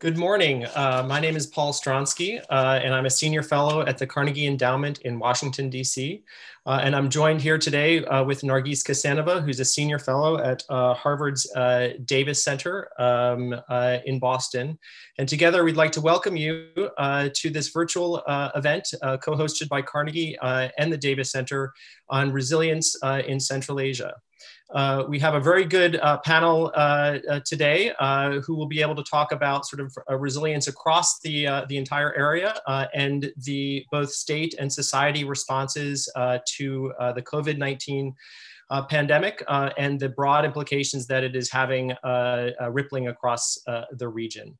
Good morning. Uh, my name is Paul Stronski, uh, and I'm a senior fellow at the Carnegie Endowment in Washington, D.C. Uh, and I'm joined here today uh, with Nargis Kassenova, who's a senior fellow at uh, Harvard's uh, Davis Center um, in Boston. And together, we'd like to welcome you to this virtual event co-hosted by Carnegie and the Davis Center on resilience in Central Asia. Uh, we have a very good uh, panel uh, uh today uh, who will be able to talk about sort of resilience across the, the entire area and the both state and society responses to the COVID-19 pandemic and the broad implications that it is having rippling across the region.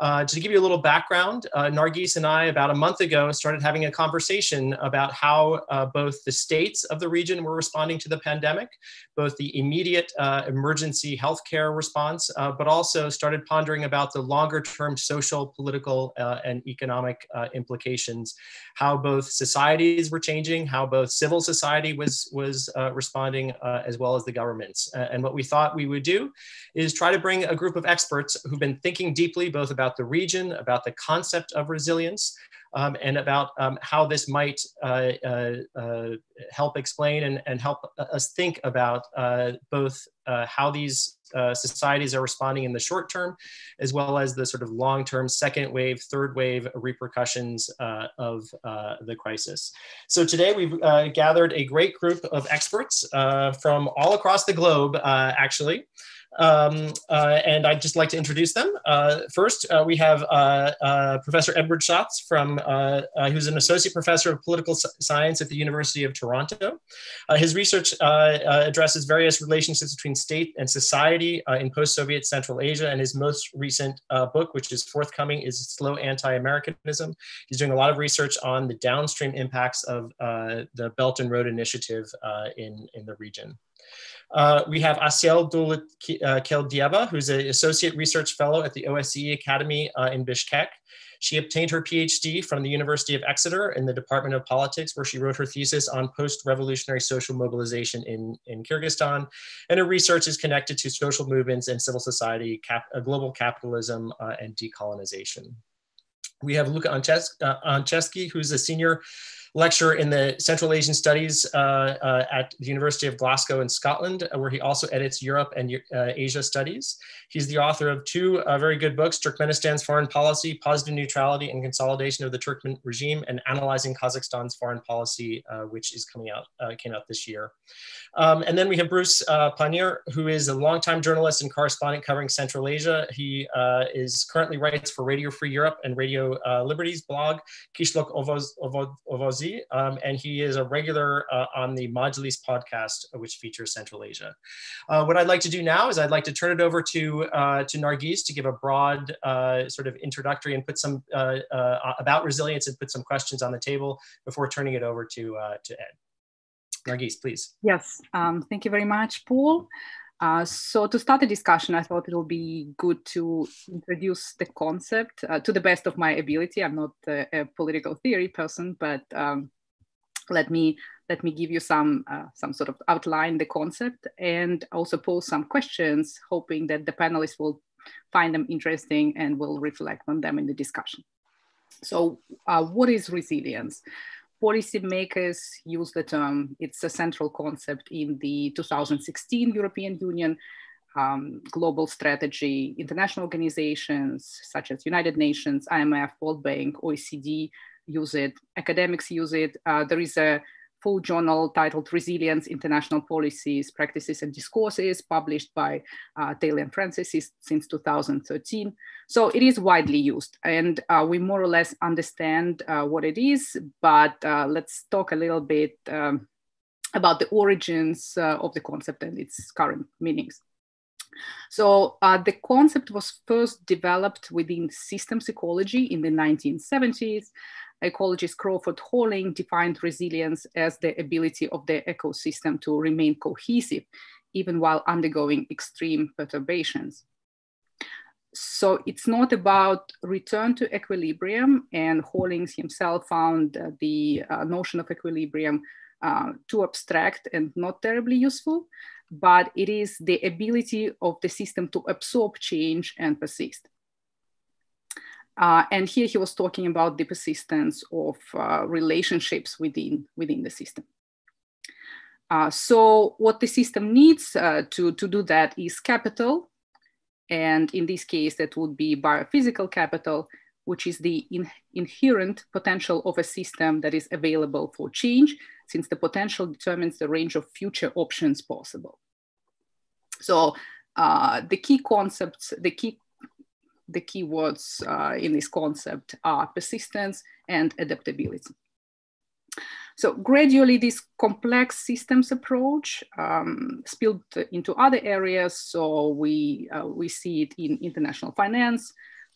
Uh, to give you a little background, uh, Nargis and I, about a month ago, started having a conversation about how uh, both the states of the region were responding to the pandemic, both the immediate uh, emergency healthcare response, uh, but also started pondering about the longer term social, political, uh, and economic implications, how both societies were changing, how both civil society was, was responding, as well as the governments. and what we thought we would do is try to bring a group of experts who've been thinking deeply both about about the region, about the concept of resilience, um, and about um, how this might uh, uh, uh, help explain and, and, help us think about uh, both uh, how these societies are responding in the short term, as well as the sort of long term second wave, third wave repercussions of the crisis. So today we've gathered a great group of experts from all across the globe, actually. Um, uh, and I'd just like to introduce them. Uh, first, uh, we have uh, uh, Professor Edward Schatz, from, uh, who's an associate professor of political science at the University of Toronto. his research addresses various relationships between state and society in post-Soviet Central Asia, and his most recent book, which is forthcoming, is Slow Anti-Americanism. He's doing a lot of research on the downstream impacts of the Belt and Road Initiative in, in the region. Uh, we have Asiel Dowlat Keldiaba, who's an associate research fellow at the OSCE Academy uh, in Bishkek. She obtained her PhD from the University of Exeter in the Department of Politics, where she wrote her thesis on post-revolutionary social mobilization in, in Kyrgyzstan. And her research is connected to social movements and civil society, cap, uh, global capitalism, uh, and decolonization. We have Luca Anceschi, uh, who's a senior lecturer in the Central Asian Studies uh, uh, at the University of Glasgow in Scotland, uh, where he also edits Europe and uh, Asia Studies. He's the author of two uh, very good books, Turkmenistan's Foreign Policy, Positive Neutrality and Consolidation of the Turkmen Regime, and Analyzing Kazakhstan's Foreign Policy, uh, which is coming out, came out this year. Um, and then we have Bruce Pannier, who is a longtime journalist and correspondent covering Central Asia. He is currently writes for Radio Free Europe and Radio Liberties blog, Kishlok Ovoz, Ovoz, Ovoz um, and he is a regular uh, on the Majlis podcast, uh, which features Central Asia. Uh, what I'd like to do now is I'd like to turn it over to, uh, to Nargis to give a broad uh, sort of introductory and put some uh, about resilience and put some questions on the table before turning it over to, to Ed. Nargis, please. Yes, um, thank you very much, Paul. Uh, so to start the discussion, I thought it would be good to introduce the concept uh, to the best of my ability. I'm not a, a political theory person, but um, let me let me give you some uh, some sort of outline the concept and also pose some questions, hoping that the panelists will find them interesting and will reflect on them in the discussion. So, uh, what is resilience? Policymakers use the term. It's a central concept in the 2016 European Union um, global strategy. International organizations such as United Nations, IMF, World Bank, OECD use it. Academics use it. Uh, there is a full journal titled Resilience, International Policies, Practices and Discourses, published by uh, Taylor and Francis since 2013. So it is widely used and uh, we more or less understand uh, what it is, but uh, let's talk a little bit um, about the origins uh, of the concept and its current meanings. So uh, the concept was first developed within systems ecology in the 1970s ecologist Crawford Holling defined resilience as the ability of the ecosystem to remain cohesive, even while undergoing extreme perturbations. So it's not about return to equilibrium, and Hollings himself found the uh, notion of equilibrium uh, too abstract and not terribly useful, but it is the ability of the system to absorb change and persist. Uh, and here he was talking about the persistence of uh, relationships within, within the system. Uh, so what the system needs uh, to, to do that is capital. And in this case, that would be biophysical capital, which is the in, inherent potential of a system that is available for change, since the potential determines the range of future options possible. So uh, the key concepts, the key the key words uh, in this concept are persistence and adaptability. So gradually this complex systems approach um, spilled into other areas. So we, uh, we see it in international finance.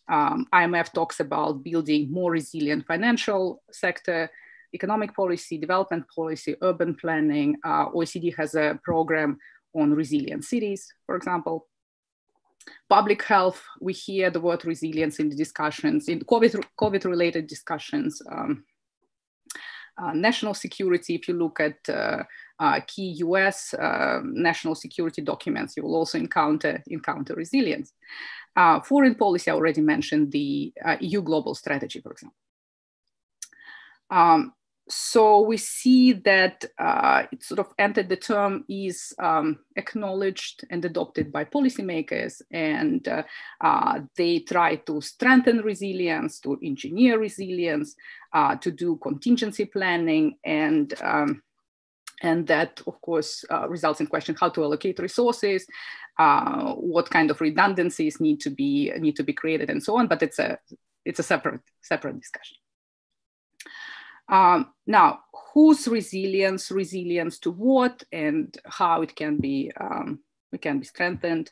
Um, IMF talks about building more resilient financial sector, economic policy, development policy, urban planning. Uh, OECD has a program on resilient cities, for example. Public health, we hear the word resilience in the discussions, in COVID, COVID related discussions. Um, uh, national security, if you look at uh, uh, key US um, national security documents, you will also encounter, encounter resilience. Uh, foreign policy, I already mentioned the uh, EU global strategy, for example. Um, so we see that uh, it sort of entered the term is um, acknowledged and adopted by policymakers, and uh, uh, they try to strengthen resilience, to engineer resilience, uh, to do contingency planning, and um, and that of course uh, results in question how to allocate resources, uh, what kind of redundancies need to be need to be created, and so on. But it's a it's a separate separate discussion. Um, now, whose resilience, resilience to what, and how it can be um, it can be strengthened.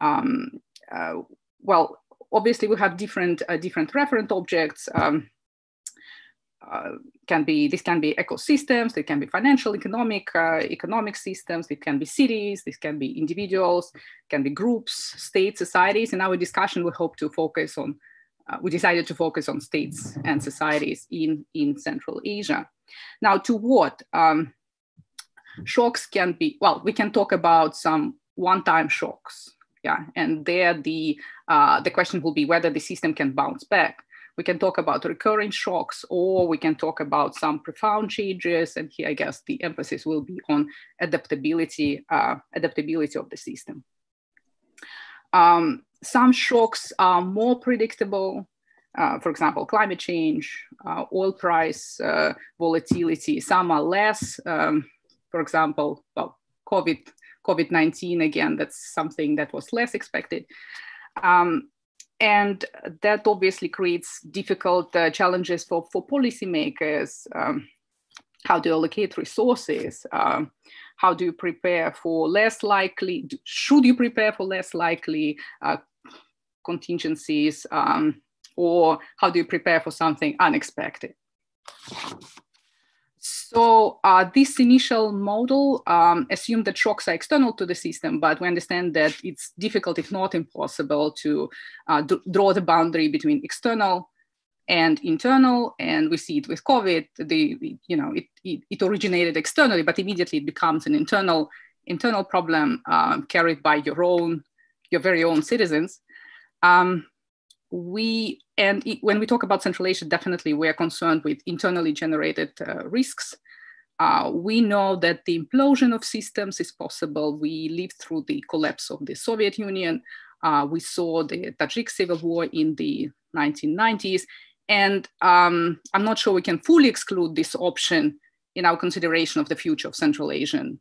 Um, uh, well, obviously we have different uh, different referent objects. Um, uh, can be this can be ecosystems, it can be financial, economic, uh, economic systems, it can be cities, this can be individuals, can be groups, states, societies. In our discussion, we hope to focus on uh, we decided to focus on states and societies in, in Central Asia. Now, to what? Um, shocks can be, well, we can talk about some one-time shocks. Yeah, and there the, uh, the question will be whether the system can bounce back. We can talk about recurring shocks, or we can talk about some profound changes. And here, I guess, the emphasis will be on adaptability, uh, adaptability of the system. Um, some shocks are more predictable. Uh, for example, climate change, uh, oil price uh, volatility. Some are less. Um, for example, well, COVID, COVID-19, again, that's something that was less expected. Um, and that obviously creates difficult uh, challenges for, for policymakers. Um, how you allocate resources, um, how do you prepare for less likely, should you prepare for less likely uh, contingencies, um, or how do you prepare for something unexpected? So uh, this initial model um, assumed that shocks are external to the system, but we understand that it's difficult, if not impossible, to uh, draw the boundary between external and internal. And we see it with COVID. The you know it, it, it originated externally, but immediately it becomes an internal internal problem uh, carried by your own your very own citizens. Um, we and when we talk about Central Asia, definitely we are concerned with internally generated uh, risks. Uh, we know that the implosion of systems is possible. We lived through the collapse of the Soviet Union. Uh, we saw the Tajik civil war in the 1990s. And um, I'm not sure we can fully exclude this option in our consideration of the future of Central Asian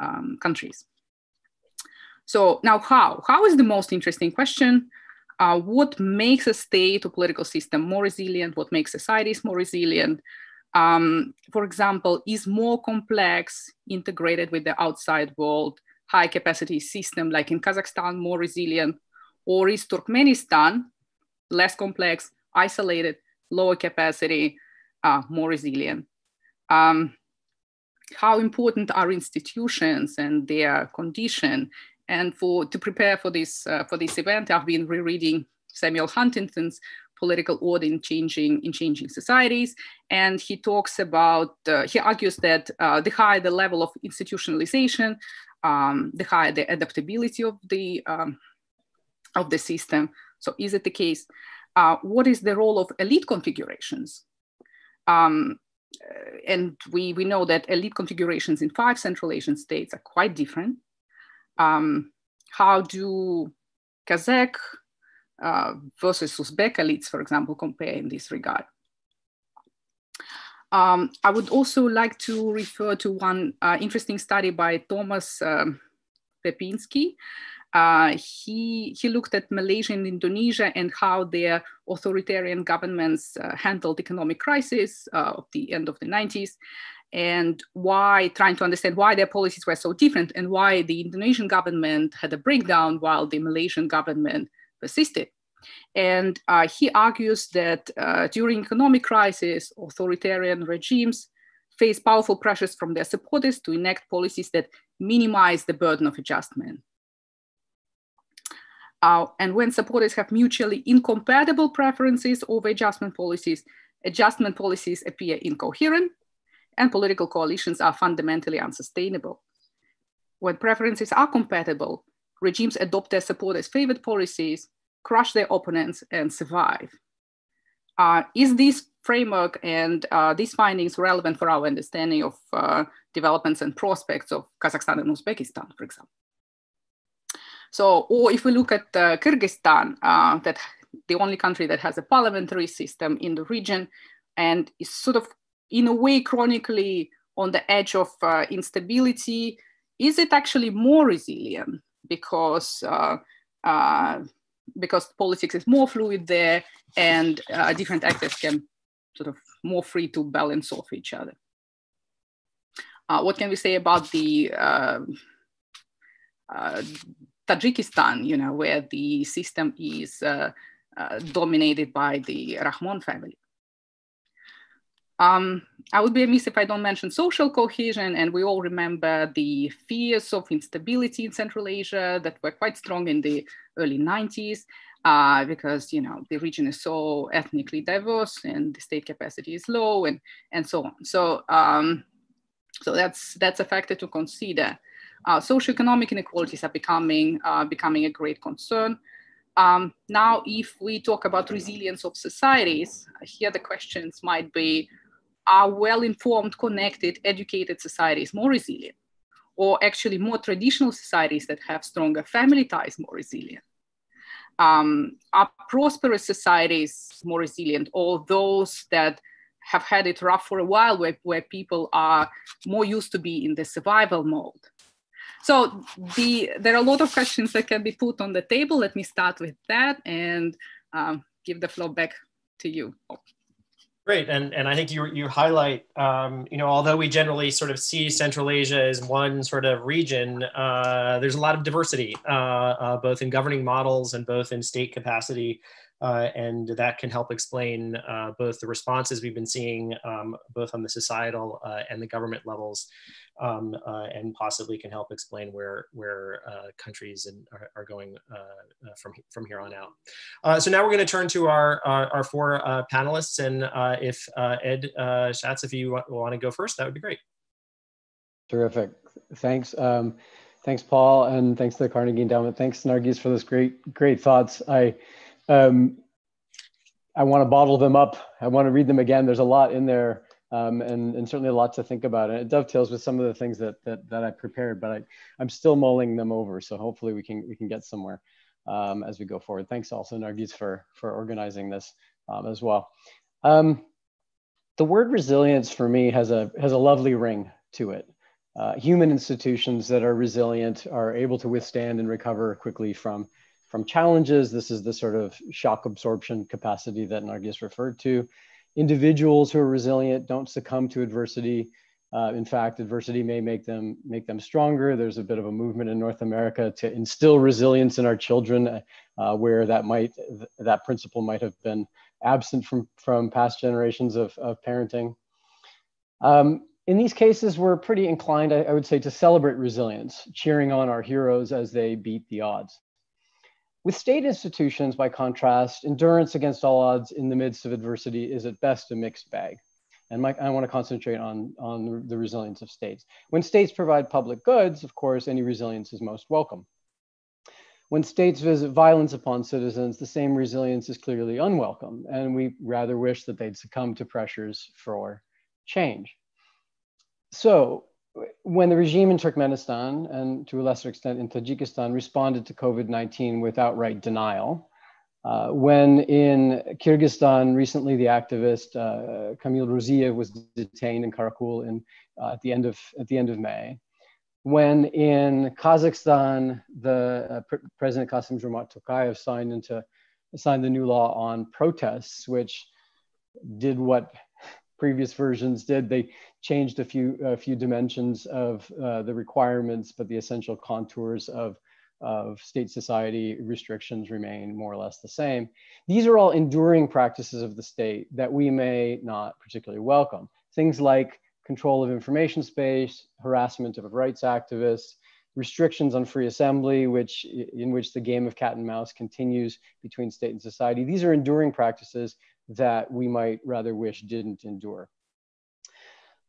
um, countries. So now how? How is the most interesting question? Uh, what makes a state or political system more resilient, what makes societies more resilient, um, for example, is more complex, integrated with the outside world, high capacity system like in Kazakhstan, more resilient, or is Turkmenistan less complex, isolated, lower capacity, uh, more resilient? Um, how important are institutions and their condition and for to prepare for this uh, for this event, I've been rereading Samuel Huntington's political order in changing in changing societies, and he talks about uh, he argues that uh, the higher the level of institutionalization, um, the higher the adaptability of the um, of the system. So is it the case? uh, what is the role of elite configurations? Um, and we, we know that elite configurations in five Central Asian states are quite different. Um, how do Kazakh uh, versus Uzbek elites, for example, compare in this regard? Um, I would also like to refer to one uh, interesting study by Thomas um, Pepinsky. Uh, he, he looked at Malaysia and Indonesia and how their authoritarian governments uh, handled economic crisis uh, of the end of the 90s and why trying to understand why their policies were so different and why the Indonesian government had a breakdown while the Malaysian government persisted. And uh, he argues that uh, during economic crisis, authoritarian regimes face powerful pressures from their supporters to enact policies that minimize the burden of adjustment. Uh, and when supporters have mutually incompatible preferences over adjustment policies, adjustment policies appear incoherent and political coalitions are fundamentally unsustainable. When preferences are compatible, regimes adopt their supporters' favored policies crush their opponents, and survive. Uh, is this framework and uh, these findings relevant for our understanding of uh, developments and prospects of Kazakhstan and Uzbekistan, for example? So, or if we look at uh, Kyrgyzstan, uh, that the only country that has a parliamentary system in the region and is sort of in a way chronically on the edge of uh, instability, is it actually more resilient because uh, uh, because politics is more fluid there and uh, different actors can sort of more free to balance off each other. Uh, what can we say about the uh, uh Tajikistan, you know, where the system is dominated by the Rahmon family? Um, I would be amiss if I don't mention social cohesion, and we all remember the fears of instability in Central Asia that were quite strong in the early 90s, uh, because you know the region is so ethnically diverse and the state capacity is low, and and so on. So um, so that's that's a factor to consider. Uh, socioeconomic inequalities are becoming uh, becoming a great concern. Um, now, if we talk about resilience of societies, here the questions might be are well-informed, connected, educated societies more resilient? Or actually more traditional societies that have stronger family ties more resilient? Um, are prosperous societies more resilient or those that have had it rough for a while where, where people are more used to be in the survival mode? So the, there are a lot of questions that can be put on the table. Let me start with that and um, give the floor back to you. Great, and and I think you you highlight, um, you know, although we generally sort of see Central Asia as one sort of region, uh, there's a lot of diversity, uh, uh, both in governing models and both in state capacity, uh, and that can help explain uh, both the responses we've been seeing, um, both on the societal uh, and the government levels, um, uh, and possibly can help explain where where uh, countries and are, are going uh, from from here on out. so now we're going to turn to our our, our four panelists, and if Ed Schatz, if you want, want to go first, that would be great. Terrific. Thanks. Um, thanks, Paul, and thanks to the Carnegie Endowment. Thanks, Nargis, for those great, great thoughts. I, um, I want to bottle them up. I want to read them again. There's a lot in there um, and, and certainly a lot to think about. And it dovetails with some of the things that, that, that I prepared, but I, I'm still mulling them over. So hopefully we can, we can get somewhere um, as we go forward. Thanks also Nargis for, for organizing this um, as well. Um, the word resilience for me has a, has a lovely ring to it. Uh, human institutions that are resilient are able to withstand and recover quickly from, from challenges. This is the sort of shock absorption capacity that Nargis referred to individuals who are resilient don't succumb to adversity. Uh, in fact, adversity may make them make them stronger. There's a bit of a movement in North America to instill resilience in our children, uh, where that might th that principle might have been absent from from past generations of, of parenting. Um, in these cases, we're pretty inclined, I, I would say, to celebrate resilience, cheering on our heroes as they beat the odds. With state institutions, by contrast, endurance against all odds in the midst of adversity is at best a mixed bag. And my, I want to concentrate on, on the resilience of states. When states provide public goods, of course, any resilience is most welcome. When states visit violence upon citizens, the same resilience is clearly unwelcome, and we rather wish that they'd succumb to pressures for change. So, when the regime in Turkmenistan and to a lesser extent in Tajikistan responded to COVID 19 with outright denial, uh, when in Kyrgyzstan recently the activist uh, Kamil Ruziev was detained in Karakol in, uh, at, the end of, at the end of May, when in Kazakhstan the uh, Pr President Kassym-Jomart Tokayev signed into signed the new law on protests, which did what previous versions did. They changed a few a few dimensions of uh, the requirements, but the essential contours of of state society restrictions remain more or less the same. These are all enduring practices of the state that we may not particularly welcome. Things like control of information space, harassment of rights activists, restrictions on free assembly, which in which the game of cat and mouse continues between state and society. These are enduring practices that we might rather wish didn't endure.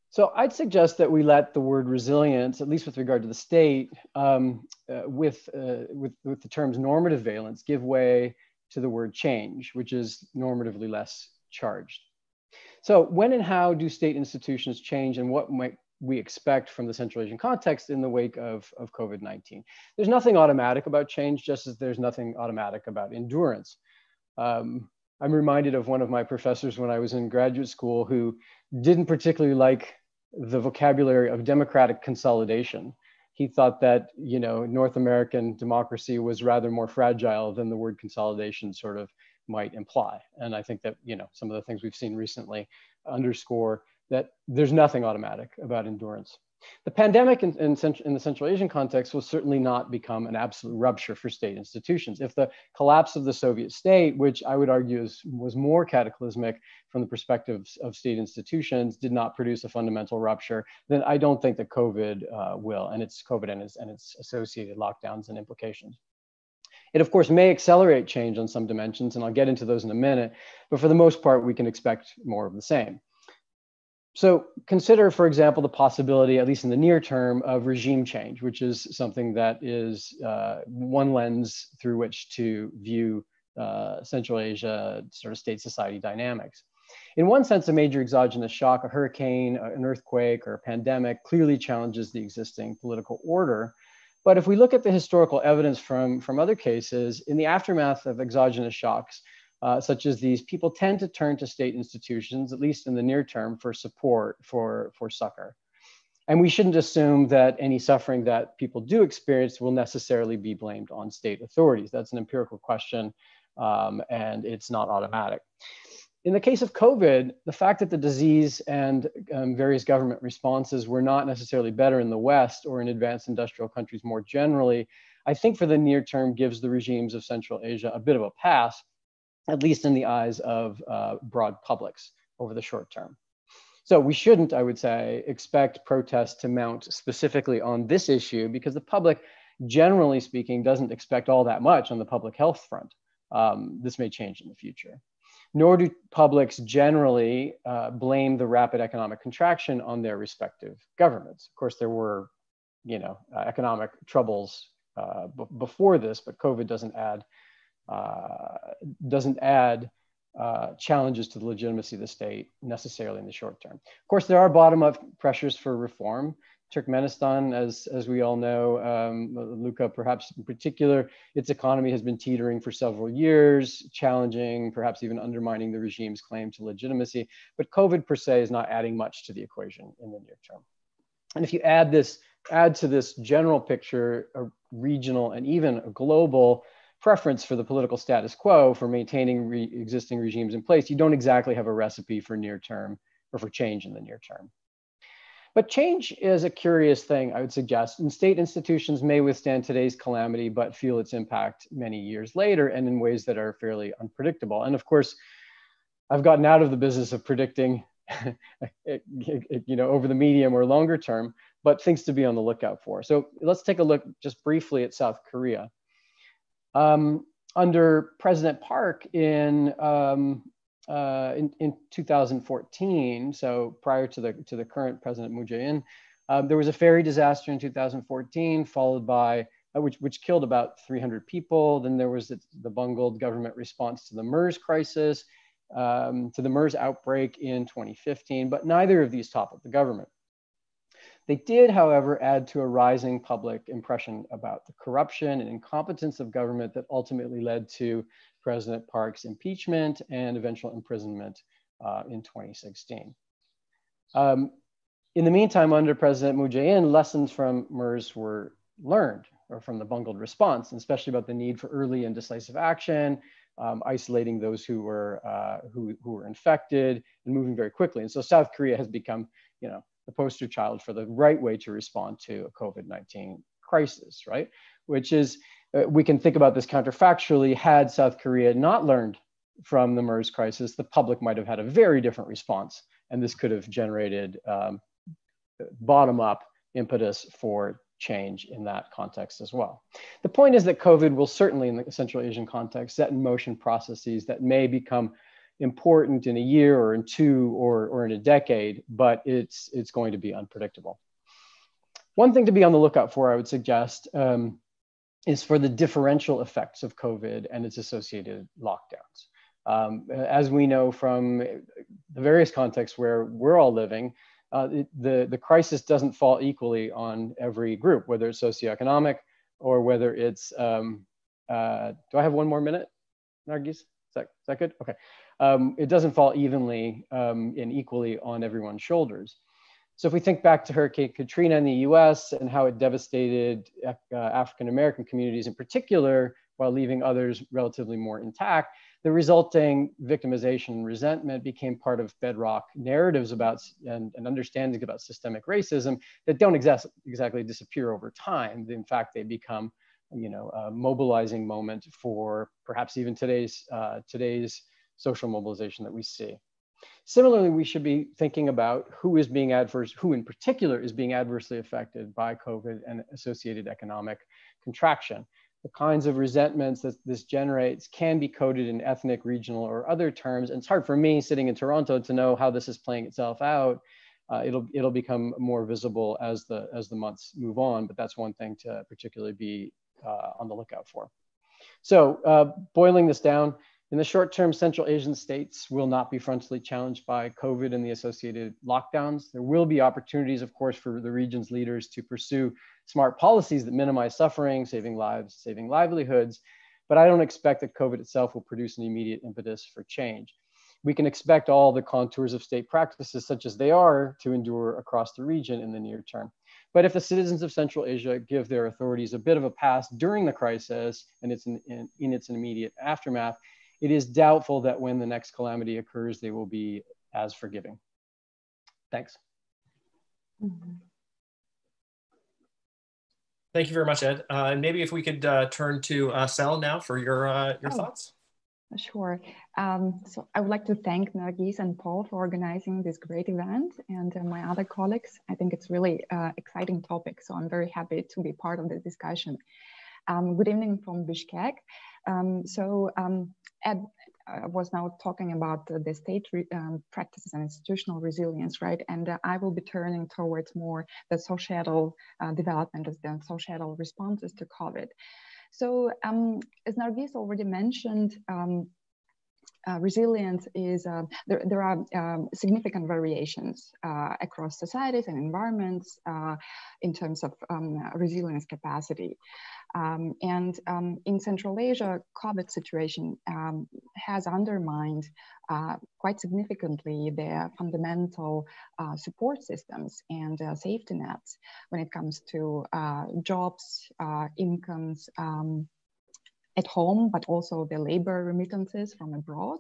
So I'd suggest that we let the word resilience, at least with regard to the state, um, uh, with, uh, with, with the terms normative valence, give way to the word change, which is normatively less charged. So when and how do state institutions change and what might we expect from the Central Asian context in the wake of, of COVID-19? There's nothing automatic about change, just as there's nothing automatic about endurance. Um, I'm reminded of one of my professors when I was in graduate school who didn't particularly like the vocabulary of democratic consolidation. He thought that you know North American democracy was rather more fragile than the word consolidation sort of might imply. And I think that you know some of the things we've seen recently underscore that there's nothing automatic about endurance. The pandemic in, in, in, the Central Asian context will certainly not become an absolute rupture for state institutions. If the collapse of the Soviet state, which I would argue is, was more cataclysmic from the perspective of state institutions, did not produce a fundamental rupture, then I don't think that COVID uh, will, and it's COVID and its, and its associated lockdowns and implications. It, of course, may accelerate change on some dimensions, and I'll get into those in a minute, but for the most part, we can expect more of the same. So consider, for example, the possibility, at least in the near term, of regime change, which is something that is uh, one lens through which to view uh, Central Asia sort of state society dynamics. In one sense, a major exogenous shock, a hurricane, an earthquake, or a pandemic clearly challenges the existing political order. But if we look at the historical evidence from, from other cases, in the aftermath of exogenous shocks, uh, such as these, people tend to turn to state institutions, at least in the near term, for support, for, for succor. And we shouldn't assume that any suffering that people do experience will necessarily be blamed on state authorities. That's an empirical question, um, and it's not automatic. In the case of COVID, the fact that the disease and um, various government responses were not necessarily better in the West or in advanced industrial countries more generally, I think for the near term gives the regimes of Central Asia a bit of a pass at least in the eyes of uh, broad publics over the short term. So we shouldn't, I would say, expect protests to mount specifically on this issue because the public, generally speaking, doesn't expect all that much on the public health front. Um, this may change in the future. Nor do publics generally uh, blame the rapid economic contraction on their respective governments. Of course, there were, you know, uh, economic troubles uh, before this, but COVID doesn't add doesn't add uh, challenges to the legitimacy of the state necessarily in the short term. Of course, there are bottom-up pressures for reform. Turkmenistan, as, as we all know, um, Luca perhaps in particular, its economy has been teetering for several years, challenging, perhaps even undermining the regime's claim to legitimacy. But COVID per se is not adding much to the equation in the near term. And if you add this, add to this general picture, a regional and even a global preference for the political status quo for maintaining re existing regimes in place, you don't exactly have a recipe for near term or for change in the near term. But change is a curious thing, I would suggest. And state institutions may withstand today's calamity, but feel its impact many years later and in ways that are fairly unpredictable. And of course, I've gotten out of the business of predicting you know, over the medium or longer term, but things to be on the lookout for. So let's take a look just briefly at South Korea. Um, under President Park in, um, uh, in, in 2014, so prior to the to the current President Moon Jae-in, um, there was a ferry disaster in 2014, followed by uh, which, which killed about 300 people. Then there was the, the bungled government response to the MERS crisis, um, to the MERS outbreak in 2015, but neither of these toppled the government. They did, however, add to a rising public impression about the corruption and incompetence of government that ultimately led to President Park's impeachment and eventual imprisonment uh, in 2016. Um, in the meantime, under President Moon Jae-in, lessons from MERS were learned, or from the bungled response, especially about the need for early and decisive action, um, isolating those who were uh, who, who were infected, and moving very quickly. And so South Korea has become, you know, the poster child for the right way to respond to a COVID-19 crisis, right? Which is, uh, we can think about this counterfactually. Had South Korea not learned from the MERS crisis, the public might have had a very different response. And this could have generated um, bottom up impetus for change in that context as well. The point is that COVID will certainly, in the Central Asian context, set in motion processes that may become important in a year or in two or, or in a decade, but it's, it's going to be unpredictable. One thing to be on the lookout for, I would suggest, um, is for the differential effects of COVID and its associated lockdowns. Um, as we know from the various contexts where we're all living, uh, the, the crisis doesn't fall equally on every group, whether it's socioeconomic or whether it's, um, uh, do I have one more minute, Nargis? Is that, is that good? Okay um, it doesn't fall evenly um, and equally on everyone's shoulders. So if we think back to Hurricane Katrina in the US and how it devastated uh, African American communities in particular, while leaving others relatively more intact, the resulting victimization and resentment became part of bedrock narratives about and, and understandings about systemic racism that don't exa exactly disappear over time. In fact, they become you know, a mobilizing moment for perhaps even today's, uh, today's social mobilization that we see. Similarly, we should be thinking about who is being adverse, who in particular is being adversely affected by COVID and associated economic contraction. The kinds of resentments that this generates can be coded in ethnic, regional, or other terms. And it's hard for me sitting in Toronto to know how this is playing itself out. Uh, it'll, it'll become more visible as the, as the months move on, but that's one thing to particularly be uh, on the lookout for. So uh, boiling this down, in the short term, Central Asian states will not be frontally challenged by COVID and the associated lockdowns. There will be opportunities, of course, for the region's leaders to pursue smart policies that minimize suffering, saving lives, saving livelihoods. But I don't expect that COVID itself will produce an immediate impetus for change. We can expect all the contours of state practices, such as they are, to endure across the region in the near term. But if the citizens of Central Asia give their authorities a bit of a pass during the crisis and it's in, in, in its immediate aftermath, it is doubtful that when the next calamity occurs, they will be as forgiving. Thanks. Thank you very much, Ed. Uh, and maybe if we could uh, turn to uh, Sel now for your, uh, your oh, thoughts. Sure. Um, so I would like to thank Nargis and Paul for organizing this great event and uh, my other colleagues. I think it's really uh, exciting topic, so I'm very happy to be part of the discussion. Um, good evening from Bishkek. Um, so um, Ed uh, was now talking about the state um, practices and institutional resilience, right? And uh, I will be turning towards more the societal uh, development as the societal responses to COVID. So um, as Nargis already mentioned, um, uh, resilience is uh, there, there are um, significant variations uh, across societies and environments uh, in terms of um, resilience capacity. Um, and um, in Central Asia, COVID situation um, has undermined uh, quite significantly their fundamental support systems and safety nets when it comes to jobs, incomes, um, at home, but also the labor remittances from abroad.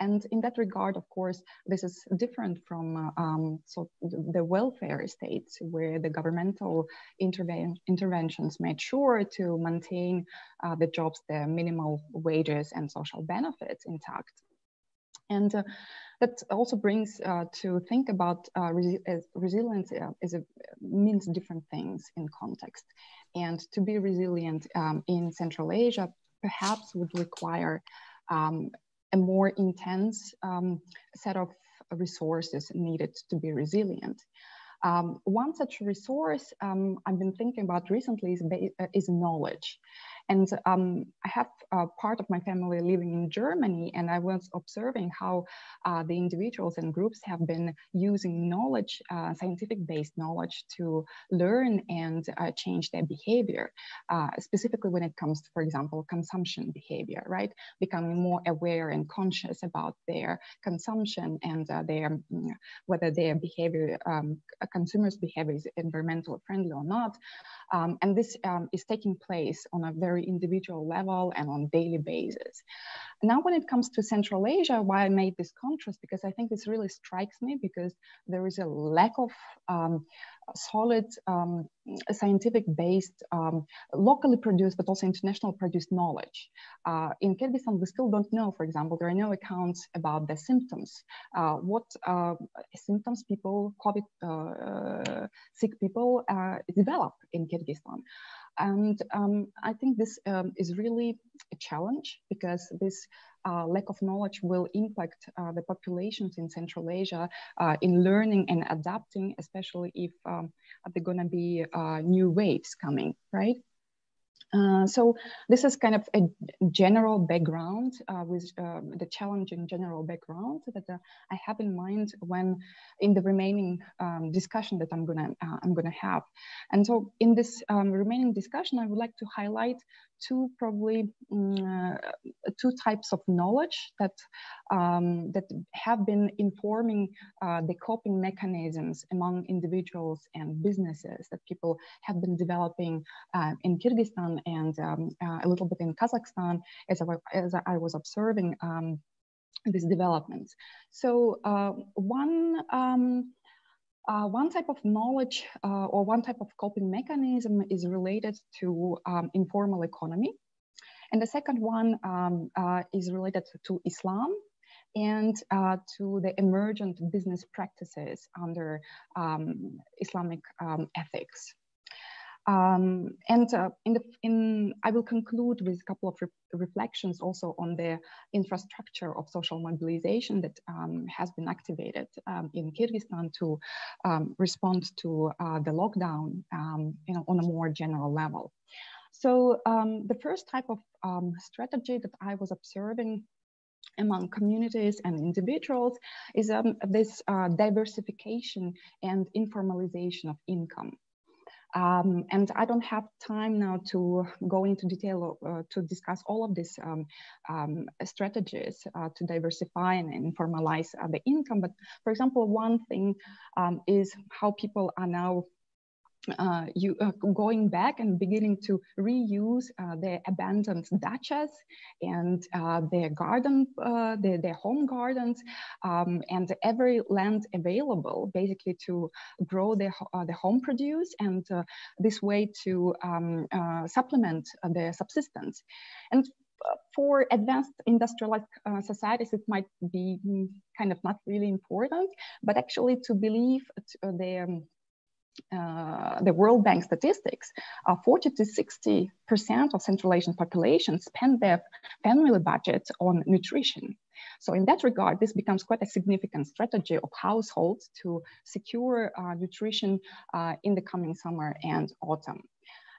And in that regard, of course, this is different from um, so the welfare states where the governmental interven interventions made sure to maintain uh, the jobs, the minimal wages and social benefits intact. And uh, that also brings uh, to think about uh, resi resilience uh, is a, means different things in context. And to be resilient um, in Central Asia perhaps would require um, a more intense um, set of resources needed to be resilient. Um, one such resource um, I've been thinking about recently is, is knowledge. And um, I have part of my family living in Germany, and I was observing how uh, the individuals and groups have been using knowledge, uh, scientific-based knowledge, to learn and uh, change their behavior, uh, specifically when it comes to, for example, consumption behavior, right? Becoming more aware and conscious about their consumption and uh, their mm, whether their behavior, um, consumers' behavior is environmentally friendly or not. Um, and this um, is taking place on a very individual level and on daily basis. Now, when it comes to Central Asia, why I made this contrast, because I think this really strikes me because there is a lack of um, solid um, scientific based, um, locally produced, but also international produced knowledge. Uh, in Kyrgyzstan, we still don't know, for example, there are no accounts about the symptoms. Uh, what uh, symptoms people, COVID uh, sick people uh, develop in Kyrgyzstan. And um, I think this um, is really a challenge because this uh, lack of knowledge will impact uh, the populations in Central Asia uh, in learning and adapting, especially if um, there are going to be uh, new waves coming, right? Uh, so this is kind of a general background uh, with uh, the challenging general background that uh, I have in mind when in the remaining um, discussion that I'm gonna uh, I'm gonna have. And so in this um, remaining discussion, I would like to highlight two probably um, two types of knowledge that um, that have been informing uh, the coping mechanisms among individuals and businesses that people have been developing uh, in Kyrgyzstan and um, uh, a little bit in Kazakhstan as I, as I was observing um, these developments. So uh, one um, uh, one type of knowledge uh, or one type of coping mechanism is related to um, informal economy. And the second one um, uh, is related to Islam and uh, to the emergent business practices under um, Islamic um, ethics. Um, and uh, in the, in, I will conclude with a couple of re reflections also on the infrastructure of social mobilization that um, has been activated um, in Kyrgyzstan to um, respond to uh, the lockdown um, you know, on a more general level. So um, the first type of strategy that I was observing among communities and individuals is um, this uh, diversification and informalization of income. Um, and I don't have time now to go into detail uh, to discuss all of these um, um, strategies uh, to diversify and, formalize uh, the income. But for example, one thing um, is how people are now uh, you uh, going back and beginning to reuse uh, their abandoned dachas and uh, their garden, uh, their, their home gardens, um, and every land available basically to grow their, uh, their home produce and this way to um, supplement their subsistence. And for advanced industrialized societies, it might be mm, kind of not really important, but actually to believe their uh, the World Bank statistics, uh, 40 to 60 percent of Central Asian population spend their family budget on nutrition. So in that regard, this becomes quite a significant strategy of households to secure uh, nutrition uh, in the coming summer and autumn.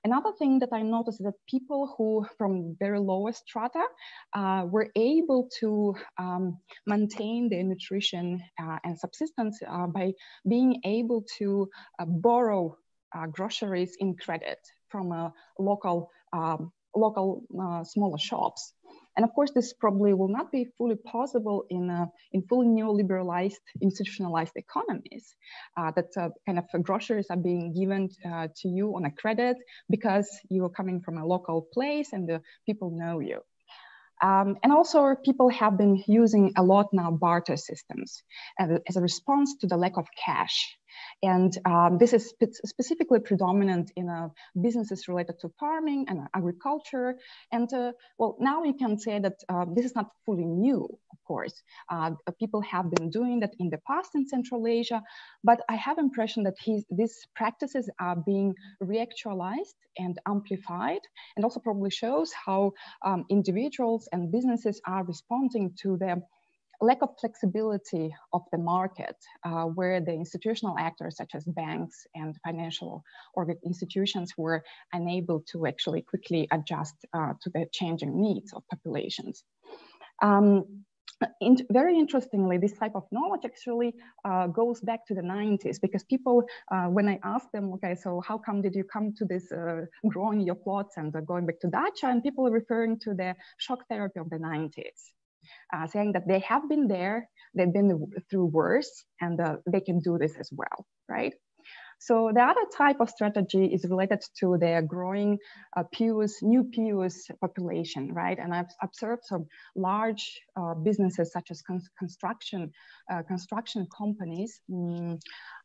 Another thing that I noticed is that people who from very lowest strata uh, were able to um, maintain their nutrition uh, and subsistence uh, by being able to uh, borrow uh, groceries in credit from a local um, local uh, smaller shops. And of course, this probably will not be fully possible in, uh, in fully neoliberalized, institutionalized economies uh, that uh, kind of groceries are being given uh, to you on a credit because you are coming from a local place and the people know you. Um, and also people have been using a lot now barter systems as, as a response to the lack of cash and um, this is spe specifically predominant in uh, businesses related to farming and agriculture. And uh, well, now you can say that uh, this is not fully new, of course. Uh, people have been doing that in the past in Central Asia, but I have impression that his, these practices are being reactualized and amplified, and also probably shows how um, individuals and businesses are responding to the lack of flexibility of the market, uh, where the institutional actors such as banks and financial institutions were unable to actually quickly adjust uh, to the changing needs of populations. Um, very interestingly, this type of knowledge actually uh, goes back to the 90s because people, uh, when I asked them, okay, so how come did you come to this uh, growing your plots and uh, going back to dacha, and people referring to the shock therapy of the 90s uh, saying that they have been there, they've been through worse, and uh, they can do this as well, right? So the other type of strategy is related to the growing uh, new PIWS population, right? And I've observed some large uh, businesses such as con construction, uh, construction companies um,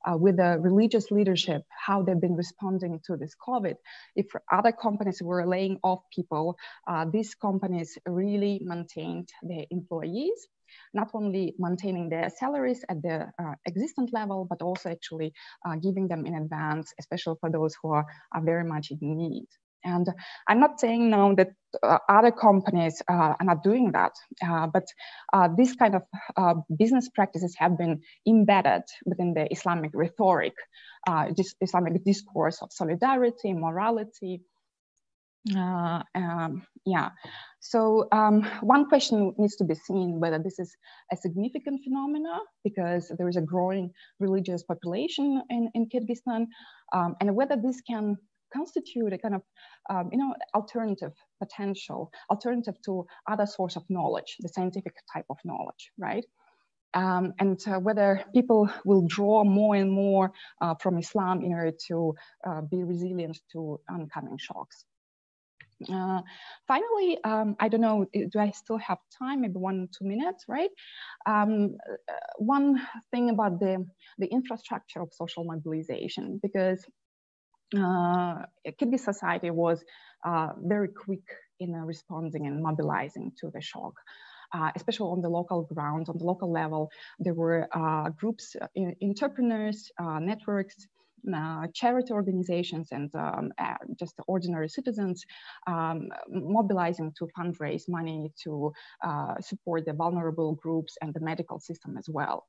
uh, with the religious leadership, how they've been responding to this COVID. If other companies were laying off people, uh, these companies really maintained their employees not only maintaining their salaries at the uh, existent level, but also actually uh, giving them in advance, especially for those who are, are very much in need. And I'm not saying now that uh, other companies uh, are not doing that, uh, but uh, these kind of uh, business practices have been embedded within the Islamic rhetoric, uh, Islamic discourse of solidarity, morality, uh, um, yeah, so um, one question needs to be seen whether this is a significant phenomena because there is a growing religious population in, in Kyrgyzstan um, and whether this can constitute a kind of, um, you know, alternative potential, alternative to other source of knowledge, the scientific type of knowledge, right? Um, and uh, whether people will draw more and more uh, from Islam in order to uh, be resilient to oncoming shocks. Uh, finally, um, I don't know, do I still have time? Maybe one, two minutes, right? Um, uh, one thing about the, the infrastructure of social mobilization, because uh, Kyrgyz society was uh, very quick in uh, responding and mobilizing to the shock. Uh, especially on the local ground, on the local level, there were uh, groups, uh, entrepreneurs, networks, charity organizations and um, uh, just ordinary citizens um, mobilizing to fundraise money to uh, support the vulnerable groups and the medical system as well.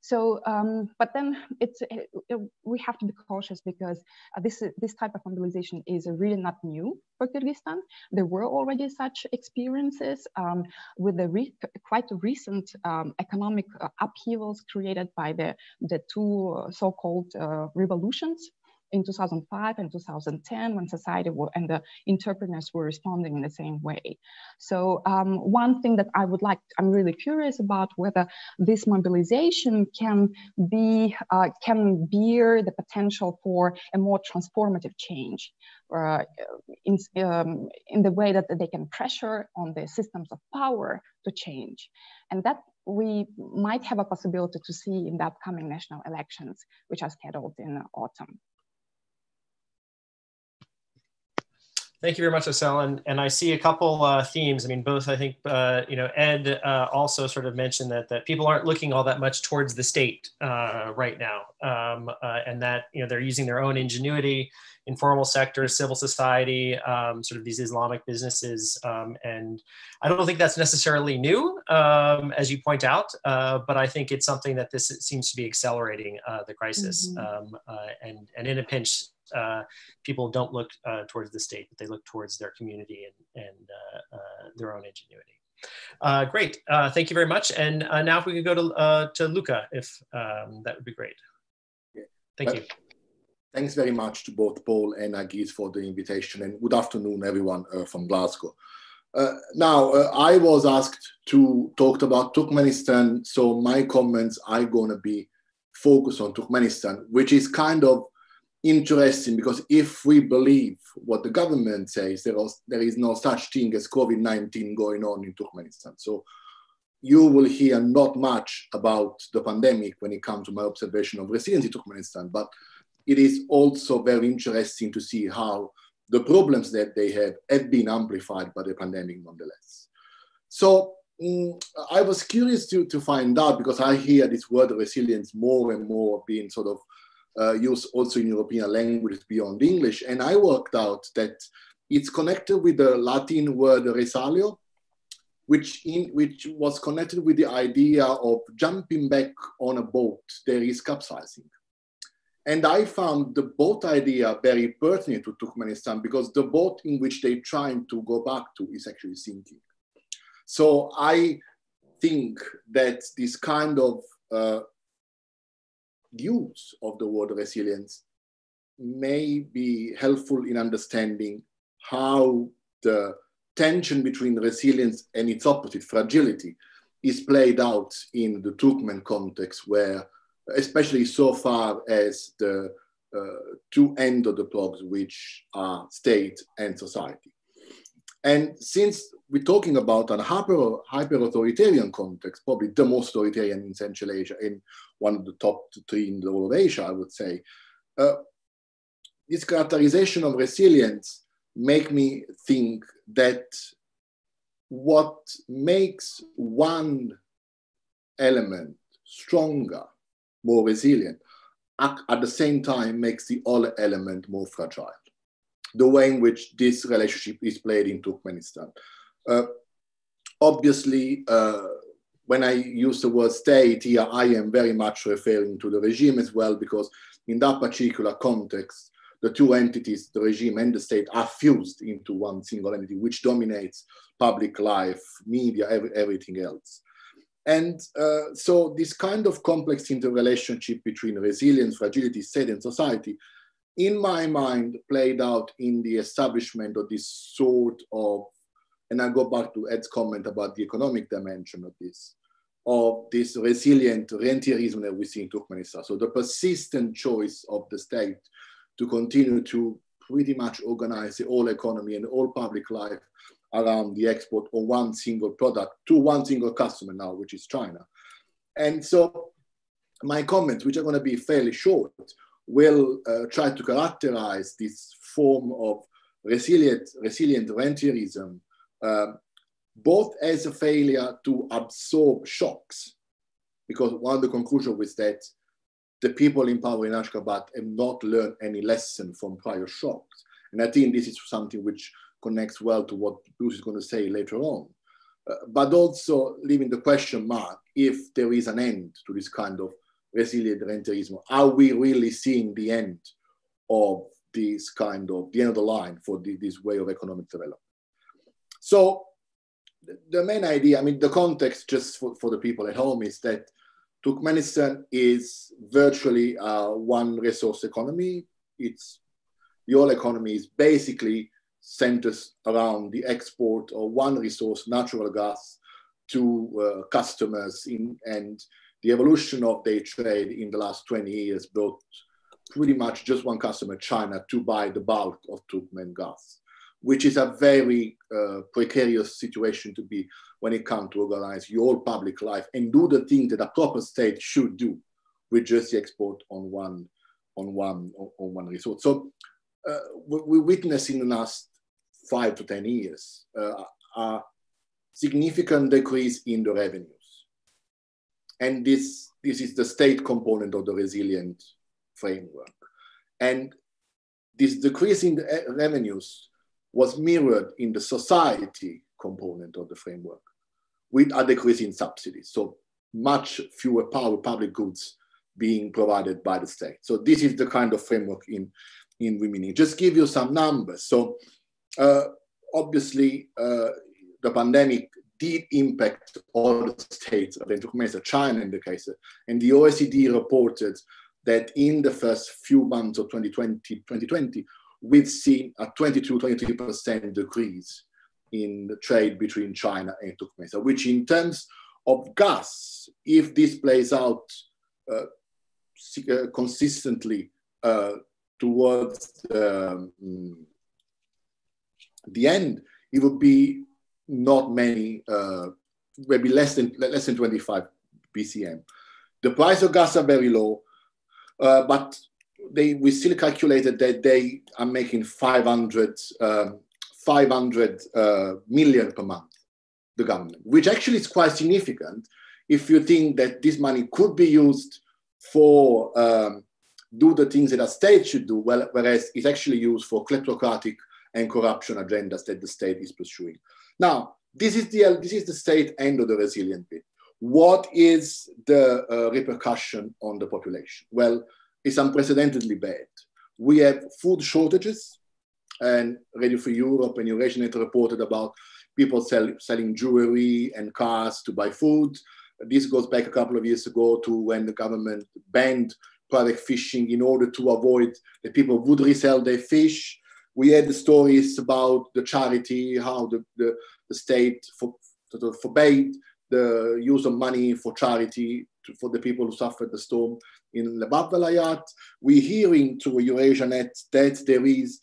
So, um, but then it's it, it, we have to be cautious because uh, this this type of mobilization is really not new for Kyrgyzstan. There were already such experiences um, with the re quite recent um, economic uh, upheavals created by the the two uh, so-called uh, revolutions in 2005 and 2010 when society were, and the entrepreneurs were responding in the same way. So um, one thing that I would like, I'm really curious about whether this mobilization can be, uh, can bear the potential for a more transformative change uh, in, um, in the way that they can pressure on the systems of power to change. And that we might have a possibility to see in the upcoming national elections, which are scheduled in autumn. Thank you very much, Asel. And, and I see a couple uh, themes. I mean, both I think, uh, you know, Ed uh, also sort of mentioned that, that people aren't looking all that much towards the state uh, right now. Um, uh, and that, you know, they're using their own ingenuity, informal sector, civil society, um, sort of these Islamic businesses. Um, and I don't think that's necessarily new, um, as you point out, uh, but I think it's something that this seems to be accelerating the crisis. Mm -hmm. and, and in a pinch, uh, people don't look uh, towards the state, but they look towards their community and, and uh, uh their own ingenuity. Uh, great, thank you very much. And now if we could go to, to Luca, if um, that would be great. Thank you. Thanks very much to both Paul and Nargis for the invitation and good afternoon everyone from Glasgow. Uh, now, uh, I was asked to talk about Turkmenistan, so my comments are going to be focused on Turkmenistan, which is kind of interesting because if we believe what the government says, there, was, there is no such thing as COVID 19 going on in Turkmenistan. So you will hear not much about the pandemic when it comes to my observation of resilience in Turkmenistan, but it is also very interesting to see how the problems that they have have been amplified by the pandemic nonetheless. So mm, I was curious to, to find out because I hear this word resilience more and more being sort of uh, used also in European languages beyond English. And I worked out that it's connected with the Latin word resilio. which, in, which was connected with the idea of jumping back on a boat, there is capsizing. And I found the boat idea very pertinent to Turkmenistan because the boat in which they're trying to go back to is actually sinking. So I think that this kind of uh, use of the word resilience may be helpful in understanding how the tension between resilience and its opposite, fragility, is played out in the Turkmen context, where, especially so far as the uh, two end of the blocs, which are state and society. And since we're talking about an hyper, hyper authoritarian context, probably the most authoritarian in Central Asia, in one of the top three in the whole of Asia, I would say, uh, this characterization of resilience make me think that what makes one element stronger, more resilient, at, at the same time makes the other element more fragile. The way in which this relationship is played in Turkmenistan. Uh, obviously, uh, when I use the word state here, I am very much referring to the regime as well, because in that particular context, the two entities, the regime and the state, are fused into one single entity, which dominates public life, media, every, everything else. And uh, so this kind of complex interrelationship between resilience, fragility, state, and society, in my mind, played out in the establishment of this sort of, and I go back to Ed's comment about the economic dimension of this, of this resilient rentierism that we see in Turkmenistan. So the persistent choice of the state to continue to pretty much organize the whole economy and all public life around the export of one single product to one single customer now, which is China. And so my comments, which are going to be fairly short, will uh, try to characterize this form of resilient, resilient rentierism, uh, both as a failure to absorb shocks, because one of the conclusions was that the people in power in Ashgabat have not learned any lesson from prior shocks. And I think this is something which connects well to what Bruce is going to say later on. Uh, but also leaving the question mark if there is an end to this kind of resilient rentierism. Are we really seeing the end of this kind of, the end of the line for the, this way of economic development? So the main idea, I mean, the context just for, for the people at home is that Turkmenistan is virtually a one resource economy. It's the economy is basically centers around the export of one resource, natural gas, to uh, customers in, and the evolution of their trade in the last 20 years brought pretty much just one customer, China, to buy the bulk of Turkmen gas, which is a very uh, precarious situation to be when it comes to organize your public life and do the thing that a proper state should do with just the export on one on one on one resource. So uh, we witness in the last five to ten years uh, a significant decrease in the revenues, and this this is the state component of the resilient framework, and this decrease in the revenues was mirrored in the society component of the framework with a decrease in subsidies. So much fewer power public goods being provided by the state. So this is the kind of framework in, in Rimini. Just give you some numbers. So uh, obviously uh, the pandemic did impact all the states of Turkmenistan, China in the case, and the OECD reported that in the first few months of 2020, 2020 we've seen a 22, 23% decrease in the trade between China and Turkmenistan, which in terms of gas, if this plays out uh, uh consistently uh, towards um, the end, it would be not many, uh, maybe less than less than 25 BCM. The price of gas are very low, uh, but they we still calculated that they are making 500 um, 500 uh, million per month, the government, which actually is quite significant if you think that this money could be used for um, do the things that a state should do, well, whereas it's actually used for kleptocratic and corruption agendas that the state is pursuing. Now, this is the this is the state end of the resilient bit. What is the uh, repercussion on the population? Well, it's unprecedentedly bad. We have food shortages, and Radio Free Europe and EurasiaNet reported about people sell, selling jewelry and cars to buy food. This goes back a couple of years ago to when the government banned private fishing in order to avoid that people would resell their fish. We had the stories about the charity, how the, the, the state for, sort of forbade the use of money for charity to, for the people who suffered the storm in Lebap Velayat. We're hearing through EurasiaNet that there is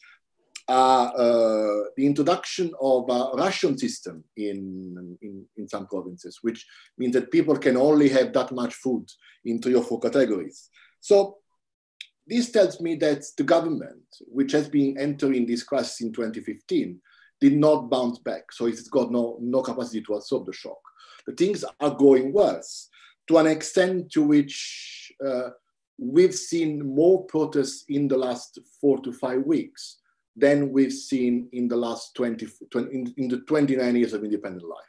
uh, uh, the introduction of a ration system in, in, in some provinces, which means that people can only have that much food in three or four categories. So this tells me that the government, which has been entering this crisis in 2015, did not bounce back. So it's got no, no capacity to absorb the shock. The things are going worse to an extent to which uh, we've seen more protests in the last four to five weeks than we've seen in the last 20, 20 in, in the 29 years of independent life.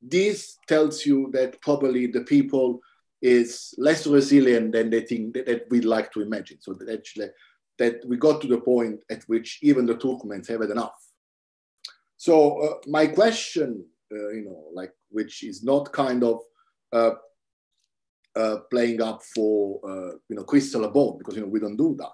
This tells you that probably the people is less resilient than they think that, that we'd like to imagine. So that actually that we got to the point at which even the Turkmens have had enough. So uh, my question, uh, you know, like which is not kind of uh, uh playing up for uh, you know crystal ball because you know we don't do that.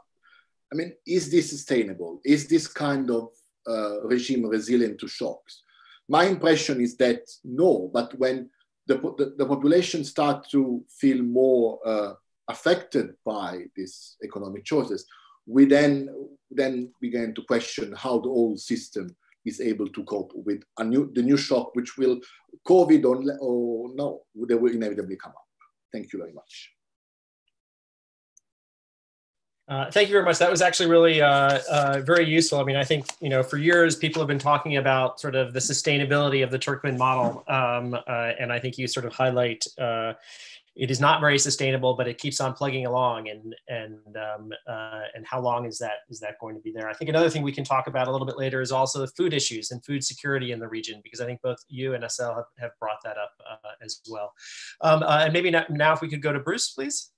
I mean, is this sustainable? Is this kind of uh, regime resilient to shocks? My impression is that no, but when the, the, the population start to feel more uh, affected by these economic choices, we then then began to question how the old system is able to cope with a new the new shock, which will COVID or, or no, they will inevitably come up. Thank you very much. Uh, thank you very much. That was actually really uh, uh, very useful. I mean, I think you know for years people have been talking about sort of the sustainability of the Turkmen model, um, uh, and I think you sort of highlight uh, it is not very sustainable, but it keeps on plugging along. And and um, uh, and how long is that is that going to be there? I think another thing we can talk about a little bit later is also the food issues and food security in the region, because I think both you and Asel have, have brought that up as well. Um, and maybe now, now if we could go to Bruce, please.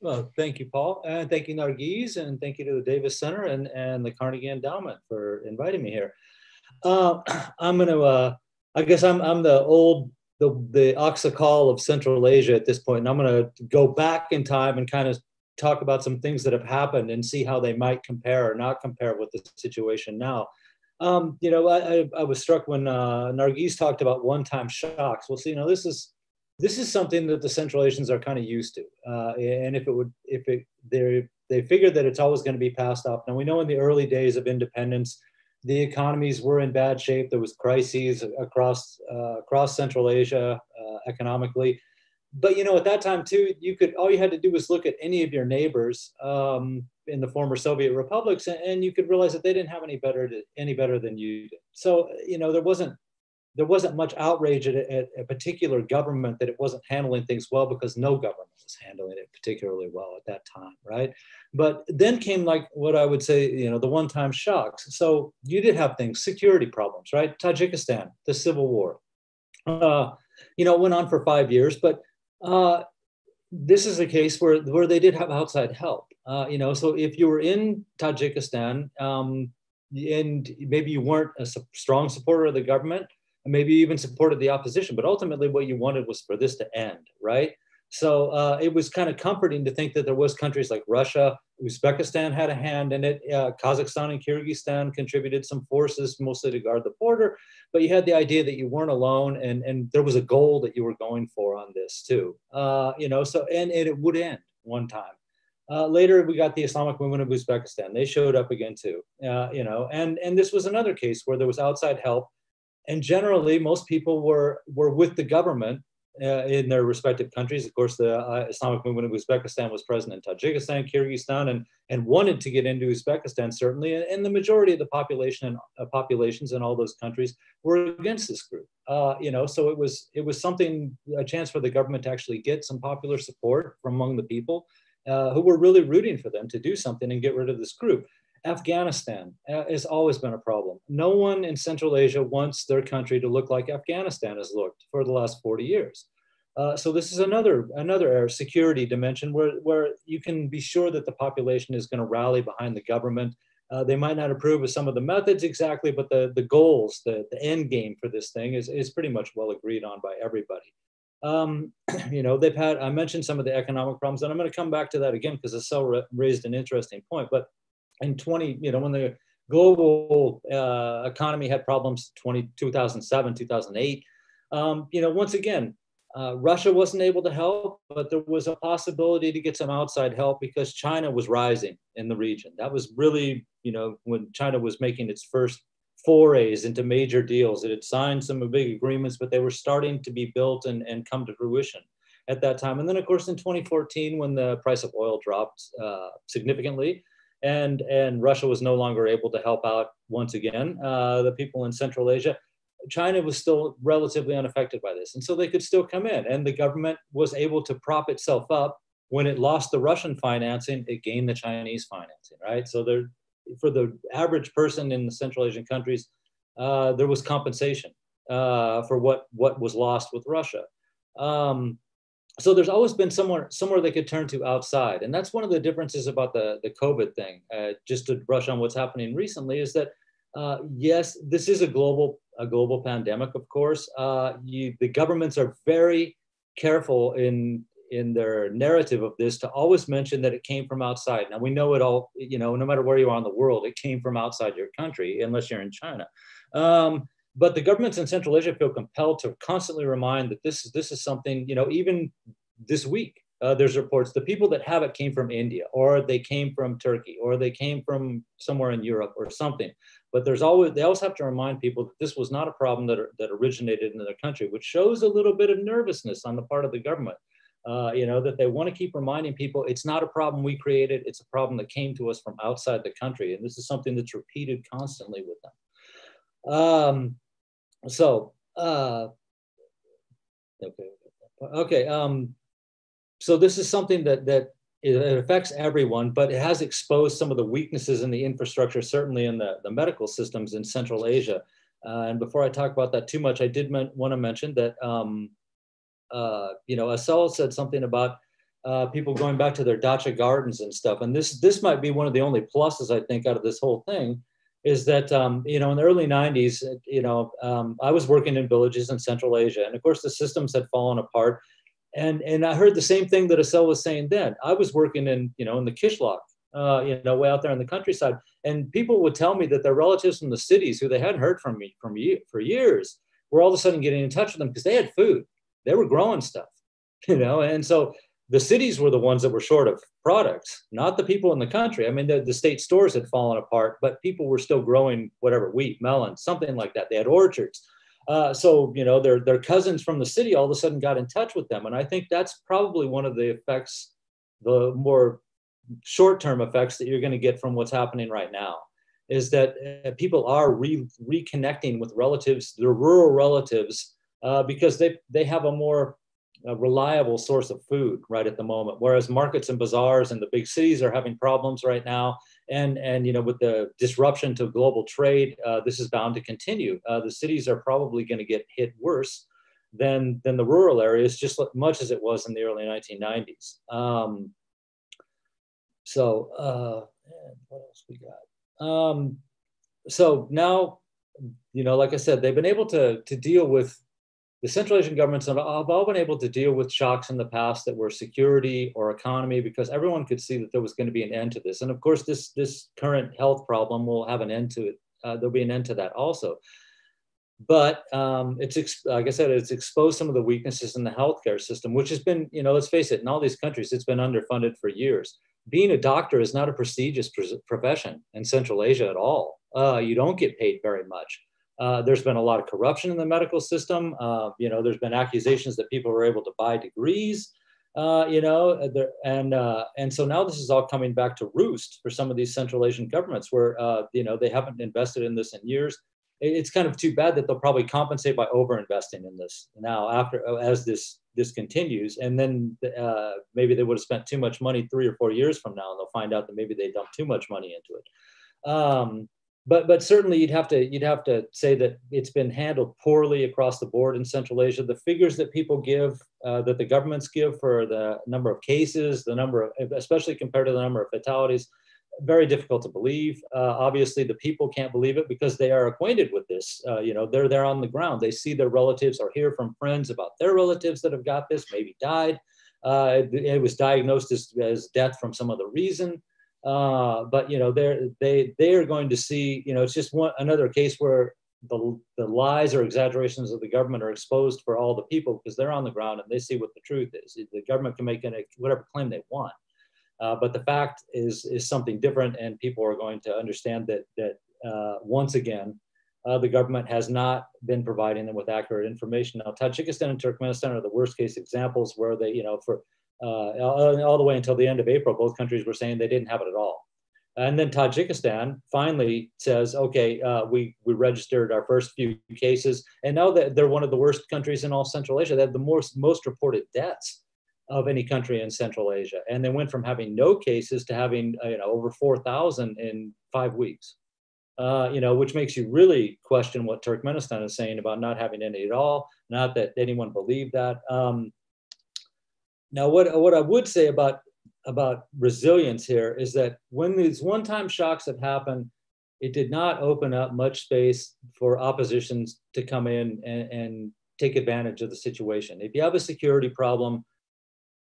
Well, thank you, Paul, and thank you, Nargis, and thank you to the Davis Center and, and the Carnegie Endowment for inviting me here. Uh, I'm going to, uh, I guess I'm, I'm the old, the, the Aksakal of Central Asia at this point, and I'm going to go back in time and kind of talk about some things that have happened and see how they might compare or not compare with the situation now. Um, you know, I, I, was struck when uh, Nargis talked about one-time shocks. Well, see, you know, this is this is something that the Central Asians are kind of used to. Uh, and if it would, if it, they they figured that it's always going to be passed off. Now we know in the early days of independence, the economies were in bad shape. There was crises across uh, across Central Asia uh, economically. But you know, at that time too, you could all you had to do was look at any of your neighbors um, in the former Soviet republics, and, and, you could realize that they didn't have any better to, any better than you did. So you know, there wasn't there wasn't much outrage at, at, a particular government that it wasn't handling things well because no government was handling it particularly well at that time, right? But then came like what I would say, you know, the one-time shocks. So you did have things, security problems, right? Tajikistan, the civil war, uh, you know, went on for five years, but uh, this is a case where where they did have outside help. Uh, you know, so if you were in Tajikistan um, and maybe you weren't a strong supporter of the government maybe even supported the opposition. But ultimately, what you wanted was for this to end, right? So uh, it was kind of comforting to think that there was countries like Russia, Uzbekistan had a hand in it. Uh, Kazakhstan and Kyrgyzstan contributed some forces, mostly to guard the border. But you had the idea that you weren't alone, and and there was a goal that you were going for on this too. Uh, you know, so and, and it would end one time. Uh, later, we got the Islamic movement of Uzbekistan. They showed up again too. Uh, you know, and and this was another case where there was outside help and generally most people were were with the government uh, in their respective countries. Of course, the uh, Islamic movement of Uzbekistan was present in Tajikistan, Kyrgyzstan, and, and wanted to get into Uzbekistan certainly. And, and the majority of the population and uh, populations in all those countries were against this group. Uh, you know, so it was it was something a chance for the government to actually get some popular support from among the people uh, who were really rooting for them to do something and get rid of this group. Afghanistan uh, has always been a problem. No one in Central Asia wants their country to look like Afghanistan has looked for the last 40 years. Uh, so this is another another security dimension where, where you can be sure that the population is going to rally behind the government. Uh, they might not approve of some of the methods exactly, but the, the goals, the, the end game for this thing is, is pretty much well agreed on by everybody. Um, you know, they've had, I mentioned some of the economic problems, and I'm going to come back to that again because Asel raised an interesting point. But in 20, you know, when the global uh, economy had problems 20, 2007, 2008, um, you know, once again, uh, Russia wasn't able to help, but there was a possibility to get some outside help because China was rising in the region. That was really, you know, when China was making its first forays into major deals. It had signed some big agreements, but they were starting to be built and, and come to fruition at that time. And then, of course, in 2014, when the price of oil dropped uh, significantly, and and Russia was no longer able to help out once again uh, the people in Central Asia. China was still relatively unaffected by this, and so they could still come in, and the government was able to prop itself up. When it lost the Russian financing, it gained the Chinese financing, right? So there, for the average person in the Central Asian countries, uh, there was compensation uh, for what what was lost with Russia. Um, so there's always been somewhere somewhere they could turn to outside. And that's one of the differences about the, the covid thing uh, just to brush on what's happening recently is that uh, yes this is a global a global pandemic of course. Uh, you, the governments are very careful in in their narrative of this to always mention that it came from outside. Now we know it all you know no matter where you are in the world it came from outside your country unless you're in china. Um, but the governments in Central Asia feel compelled to constantly remind that this is this is something you know even this week uh, there's reports the people that have it came from India or they came from Turkey or they came from somewhere in Europe or something. But there's always they always have to remind people that this was not a problem that that originated in their country, which shows a little bit of nervousness on the part of the government. Uh, you know that they want to keep reminding people it's not a problem we created; it's a problem that came to us from outside the country, and this is something that's repeated constantly with them. Um, so uh, okay okay um, so this is something that that it affects everyone but it has exposed some of the weaknesses in the infrastructure certainly in the, the medical systems in central asia. Uh, and before i talk about that too much i did want to mention that um, uh, you know Asel said something about uh, people going back to their dacha gardens and stuff. And this this might be one of the only pluses i think out of this whole thing is that um, you know in the early 90s you know um, i was working in villages in central asia and of course the systems had fallen apart. And and i heard the same thing that Asel was saying then. I was working in you know in the kishlok uh, you know way out there in the countryside and people would tell me that their relatives from the cities who they hadn't heard from me from you for years were all of a sudden getting in touch with them because they had food. They were growing stuff you know? And so the cities were the ones that were short of products, not the people in the country. I mean, the, the state stores had fallen apart, but people were still growing whatever wheat, melon, something like that. They had orchards. Uh, so, you know, their, their cousins from the city all of a sudden got in touch with them. And I think that's probably one of the effects, the more short term effects that you're going to get from what's happening right now is that uh, people are re- reconnecting with relatives, their rural relatives, uh, because they, they have a more a reliable source of food right at the moment. Whereas markets and bazaars and the big cities are having problems right now. And and you know with the disruption to global trade uh, this is bound to continue. Uh, the cities are probably going to get hit worse than than the rural areas just much as it was in the early 1990s um, so uh, what else we got? Um, so now you know like i said they've been able to to deal with the Central Asian governments have all been able to deal with shocks in the past that were security or economy because everyone could see that there was going to be an end to this. And of course, this, this current health problem will have an end to it. Uh, there'll be an end to that also. But um, it's, like I said, it's exposed some of the weaknesses in the healthcare system, which has been, you know, let's face it, in all these countries, it's been underfunded for years. Being a doctor is not a prestigious profession in Central Asia at all. Uh, you don't get paid very much. Uh, there's been a lot of corruption in the medical system. Uh, you know, there's been accusations that people were able to buy degrees. Uh, you know, uh, and uh, and so now this is all coming back to roost for some of these Central Asian governments, where you know they haven't invested in this in years. It's kind of too bad that they'll probably compensate by over-investing in this now after as this this continues, and then maybe they would have spent too much money three or four years from now, and they'll find out that maybe they dumped too much money into it. Um, but but certainly you'd have to you'd have to say that it's been handled poorly across the board in Central Asia. The figures that people give, uh, that the governments give for the number of cases, the number of, especially compared to the number of fatalities, very difficult to believe. Uh, obviously, the people can't believe it because they are acquainted with this. Uh, you know, they're there on the ground. They see their relatives or hear from friends about their relatives that have got this, maybe died. Uh, it, it was diagnosed as, as death from some other reason. Uh, but you know, they're they they are going to see. You know, it's just one another case where the the lies or exaggerations of the government are exposed for all the people because they're on the ground and they see what the truth is. The government can make any, whatever claim they want, uh, but the fact is is something different, and people are going to understand that that uh, once again. Uh, the government has not been providing them with accurate information. Now, Tajikistan and Turkmenistan are the worst case examples where they, you know, for all, all the way until the end of April, both countries were saying they didn't have it at all. And then Tajikistan finally says, okay, uh, we, we registered our first few cases. And now that they're one of the worst countries in all Central Asia, they have the most, most reported deaths of any country in Central Asia. And they went from having no cases to having uh, you know, over 4,000 in five weeks. Uh, you know, which makes you really question what Turkmenistan is saying about not having any at all. Not that anyone believed that. Um, now, what, what I would say about, about resilience here is that when these one-time shocks have happened, it did not open up much space for oppositions to come in and, and take advantage of the situation. If you have a security problem,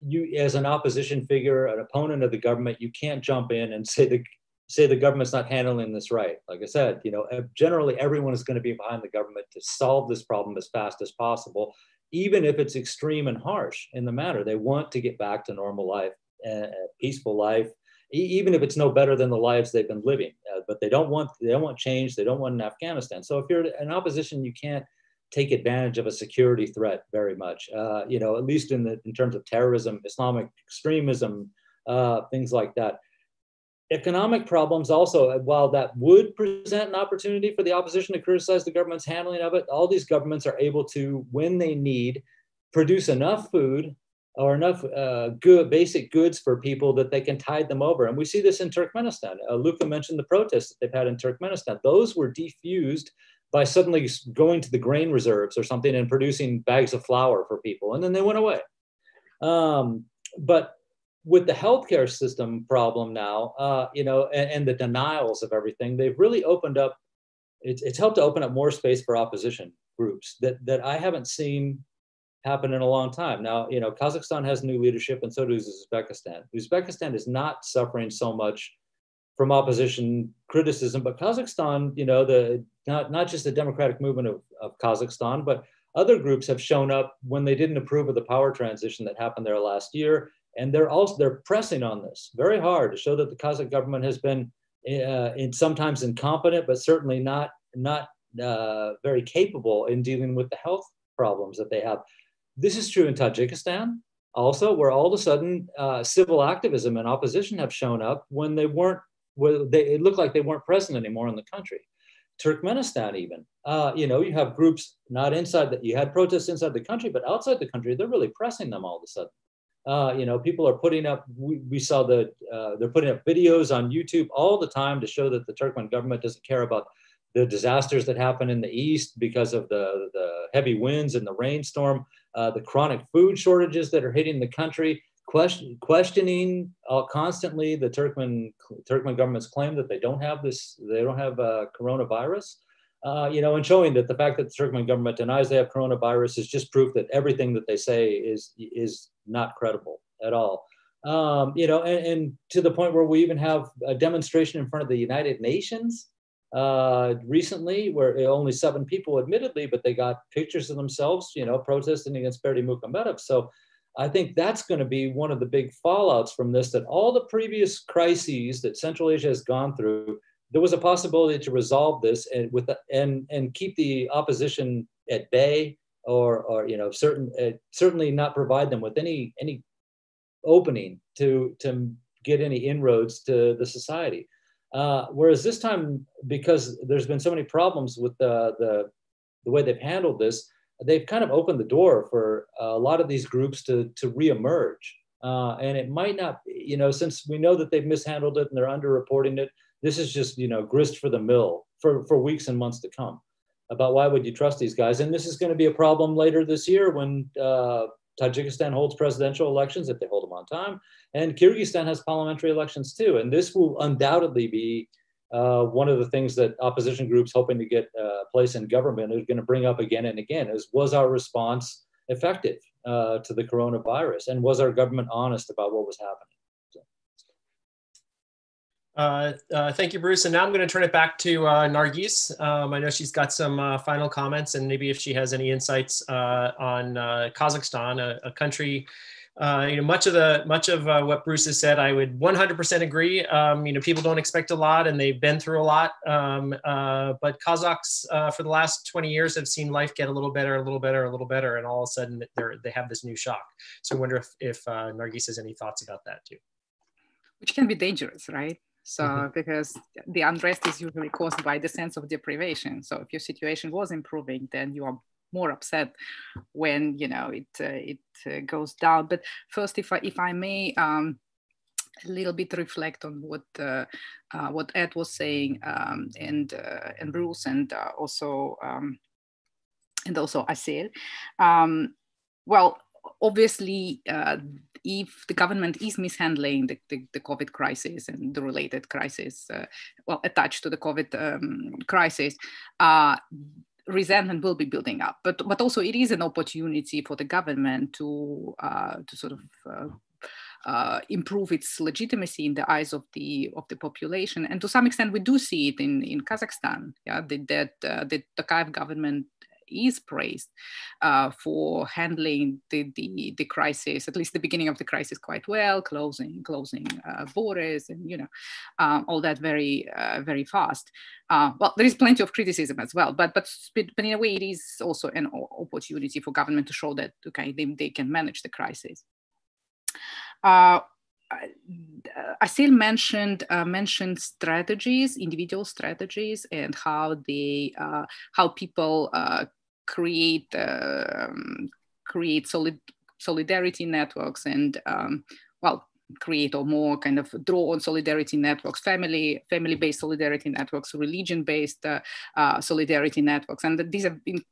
you as an opposition figure, an opponent of the government, you can't jump in and say the say the government's not handling this right. Like I said, you know, generally everyone is going to be behind the government to solve this problem as fast as possible even if it's extreme and harsh in the matter. They want to get back to normal life, uh, peaceful life, even if it's no better than the lives they've been living. Uh, but they don't want they don't want change. They don't want an Afghanistan. So if you're in opposition, you can't take advantage of a security threat very much. Uh, you know, at least in the in terms of terrorism, Islamic extremism, uh, things like that economic problems also while that would present an opportunity for the opposition to criticize the government's handling of it all these governments are able to when they need produce enough food or enough uh, good basic goods for people that they can tide them over. And we see this in turkmenistan. Uh, luca mentioned the protests that they've had in turkmenistan. Those were defused by suddenly going to the grain reserves or something and producing bags of flour for people and then they went away. Um, but with the healthcare system problem now, uh, you know, and, and, the denials of everything, they've really opened up. It's, it's helped to open up more space for opposition groups that that I haven't seen happen in a long time. Now, you know, Kazakhstan has new leadership, and so does Uzbekistan. Uzbekistan is not suffering so much from opposition criticism, but Kazakhstan, you know, the not not just the democratic movement of, of Kazakhstan, but other groups have shown up when they didn't approve of the power transition that happened there last year and they're also they're pressing on this very hard to show that the Kazakh government has been uh, in sometimes incompetent, but certainly not not uh, very capable in dealing with the health problems that they have. This is true in Tajikistan also, where all of a sudden uh, civil activism and opposition have shown up when they weren't. Where they, it looked like they weren't present anymore in the country. Turkmenistan, even, uh, you know, you have groups not inside that you had protests inside the country, but outside the country, they're really pressing them all of a sudden. Uh, you know, people are putting up, we, we saw that uh, they're putting up videos on YouTube all the time to show that the Turkmen government doesn't care about the disasters that happen in the east because of the, the heavy winds and the rainstorm, uh, the chronic food shortages that are hitting the country, question, questioning uh, constantly the Turkmen, Turkmen government's claim that they don't have this, they don't have uh, coronavirus. Uh, you know, and showing that the fact that the Turkmen government denies they have coronavirus is just proof that everything that they say is is not credible at all. Um, you know, and, and, to the point where we even have a demonstration in front of the United Nations uh, recently, where only seven people, admittedly, but they got pictures of themselves, you know, protesting against Berdimuhamedov. So I think that's going to be one of the big fallouts from this. That all the previous crises that Central Asia has gone through there was a possibility to resolve this and with the, and and keep the opposition at bay or or you know certain uh, certainly not provide them with any any opening to to get any inroads to the society. Uh, whereas this time because there's been so many problems with the, the the way they've handled this they've kind of opened the door for a lot of these groups to to reemerge. Uh, and it might not you know since we know that they've mishandled it and they're underreporting it this is just you know grist for the mill for for weeks and months to come about why would you trust these guys? And this is going to be a problem later this year when uh, Tajikistan holds presidential elections if they hold them on time, and Kyrgyzstan has parliamentary elections too. And this will undoubtedly be uh, one of the things that opposition groups hoping to get a uh, place in government are going to bring up again and again is was our response effective uh, to the coronavirus? And was our government honest about what was happening uh, uh, thank you, Bruce. And now I'm going to turn it back to uh, Nargis. Um, I know she's got some uh, final comments and maybe if she has any insights uh, on Kazakhstan, a, a country, you know, much of the much of what Bruce has said, I would 100% agree. Um, you know, people don't expect a lot and they've been through a lot. Um, but Kazakhs for the last 20 years have seen life get a little better, a little better, a little better, and all of a sudden they're, they have this new shock. So I wonder if, if Nargis has any thoughts about that too. Which can be dangerous, right? So mm-hmm. because the unrest is usually caused by the sense of deprivation. So if your situation was improving, then you are more upset when you know it uh, it uh, goes down. But first, if I if I may. Um, a little bit reflect on what uh, uh what Ed was saying um, and uh, and Bruce and uh, also um, and also Asel. Um, well, obviously if the government is mishandling the, the, the COVID crisis and the related crisis, uh, well, attached to the COVID um, crisis, uh, resentment will be building up. But but also it is an opportunity for the government to uh, to sort of uh, uh, improve its legitimacy in the eyes of the of the population, and to some extent we do see it in in Kazakhstan. Yeah, that that uh, the Tokayev government is praised uh, for handling the, the, the, crisis, at least the beginning of the crisis, quite well, closing closing uh, borders and you know um, all that very uh, very fast. Uh, well, there is plenty of criticism as well, but but but in a way, it is also an opportunity for government to show that okay they, they can manage the crisis. Uh, Asel mentioned uh, mentioned strategies, individual strategies, and how they uh, how people uh, create um, create solid solidarity networks and um, well create or more kind of draw on solidarity networks, family family based solidarity networks, religion based uh, uh, solidarity networks, and these have been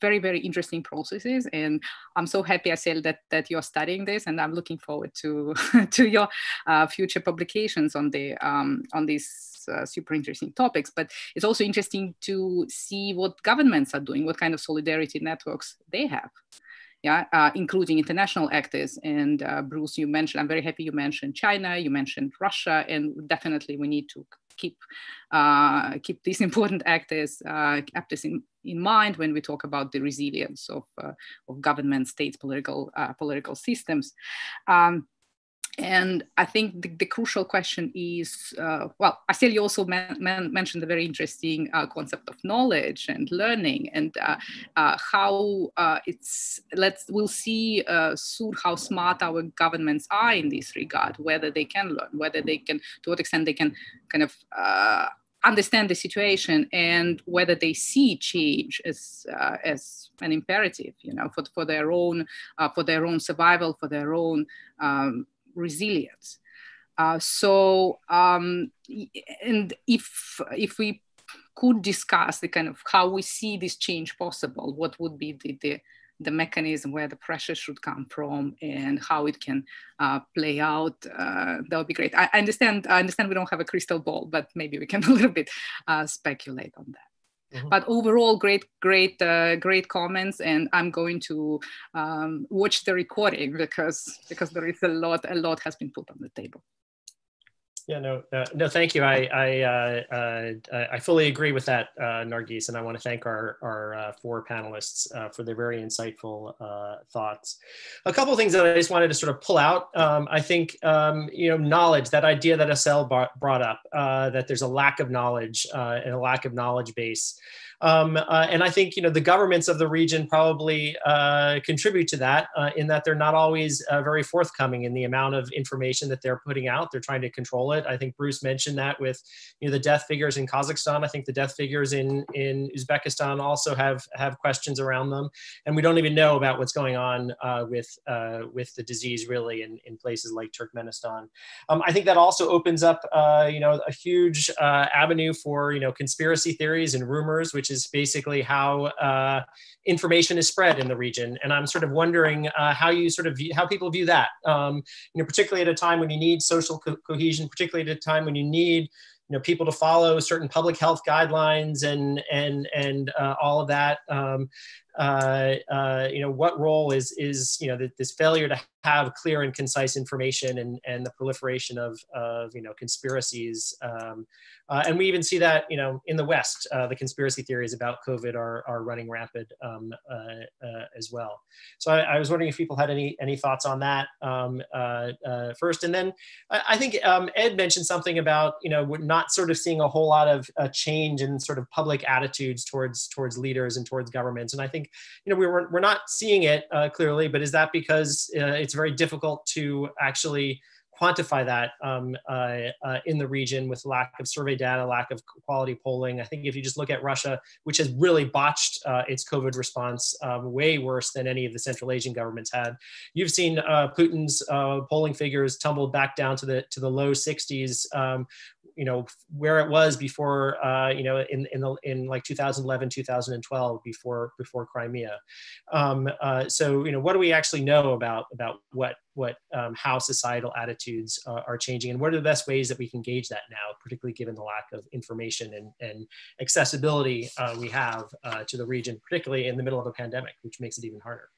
very very interesting processes. And I'm so happy, Asel, that that you're studying this, and I'm looking forward to to your uh, future publications on the um, on these. Uh, super interesting topics, but it's also interesting to see what governments are doing, what kind of solidarity networks they have yeah, uh, including international actors. And uh, Bruce, you mentioned, I'm very happy you mentioned China, you mentioned Russia, and definitely we need to keep uh, keep these important actors uh, actors in, in mind when we talk about the resilience of, uh, of government, states, political political systems. Um, and I think the, the crucial question is, uh, well, Asel, you also man, man, mentioned the very interesting uh, concept of knowledge and learning and uh, uh how uh, it's, let's, we'll see uh, soon how smart our governments are in this regard, whether they can learn, whether they can, to what extent they can kind of understand the situation and whether they see change as uh, as an imperative you know for, for their own uh, for their own survival for their own um, resilience. Uh, so, um, and if if we could discuss the kind of how we see this change possible, what would be the, the the mechanism where the pressure should come from and how it can uh, play out. Uh, that would be great. I, understand. I understand we don't have a crystal ball, but maybe we can a little bit uh, speculate on that. Mm-hmm. But overall, great, great, uh, great comments, and I'm going to um, watch the recording because because there is a lot, a lot has been put on the table. Yeah, no, uh, no, thank you. I I, uh, uh, I fully agree with that, uh, Nargis, and I want to thank our our uh, four panelists for their very insightful thoughts. A couple of things that I just wanted to sort of pull out. Um, I think um, you know knowledge, that idea that Asel brought up, that there's a lack of knowledge and a lack of knowledge base. Um, uh, and I think you know the governments of the region probably uh, contribute to that uh, in that they're not always uh, very forthcoming in the amount of information that they're putting out. They're trying to control it. I think Bruce mentioned that with you know the death figures in Kazakhstan. I think the death figures in in Uzbekistan also have have questions around them, and we don't even know about what's going on uh, with uh, with the disease really in, in places like Turkmenistan. Um, I think that also opens up you know a huge avenue for you know conspiracy theories and rumors, which is basically how uh, information is spread in the region. And I'm sort of wondering uh, how you sort of view, how people view that. Um, you know, particularly at a time when you need social co cohesion, particularly at a time when you need you know people to follow certain public health guidelines and and and uh, all of that. Um, uh, uh, you know, what role is is you know this failure to have clear and concise information and and the proliferation of of you know conspiracies. Um, uh, and we even see that you know in the West, uh, the conspiracy theories about COVID are are running rapid um, uh, as well. So I, I, was wondering if people had any any thoughts on that um, first, and then I, I think um, Ed mentioned something about you know not sort of seeing a whole lot of change in sort of public attitudes towards towards leaders and towards governments, and I think you know, we were, we're not seeing it uh, clearly, but is that because uh, it's very difficult to actually quantify that um, uh, uh, in the region with lack of survey data, lack of quality polling. I think if you just look at Russia, which has really botched uh, its COVID response um, way worse than any of the Central Asian governments had, you've seen uh, Putin's uh, polling figures tumble back down to the to the low 60s, um, you know where it was before uh, you know in in the in like 2011 2012 before before Crimea. Um, uh, so you know what do we actually know about about what what um, how societal attitudes uh, are changing and what are the best ways that we can gauge that now particularly given the lack of information and, and accessibility uh, we have uh, to the region particularly in the middle of a pandemic which makes it even harder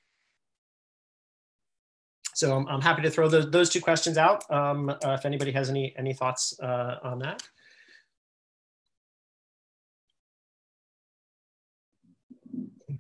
so I'm, I'm happy to throw those, those two questions out um, uh, if anybody has any, any thoughts uh, on that.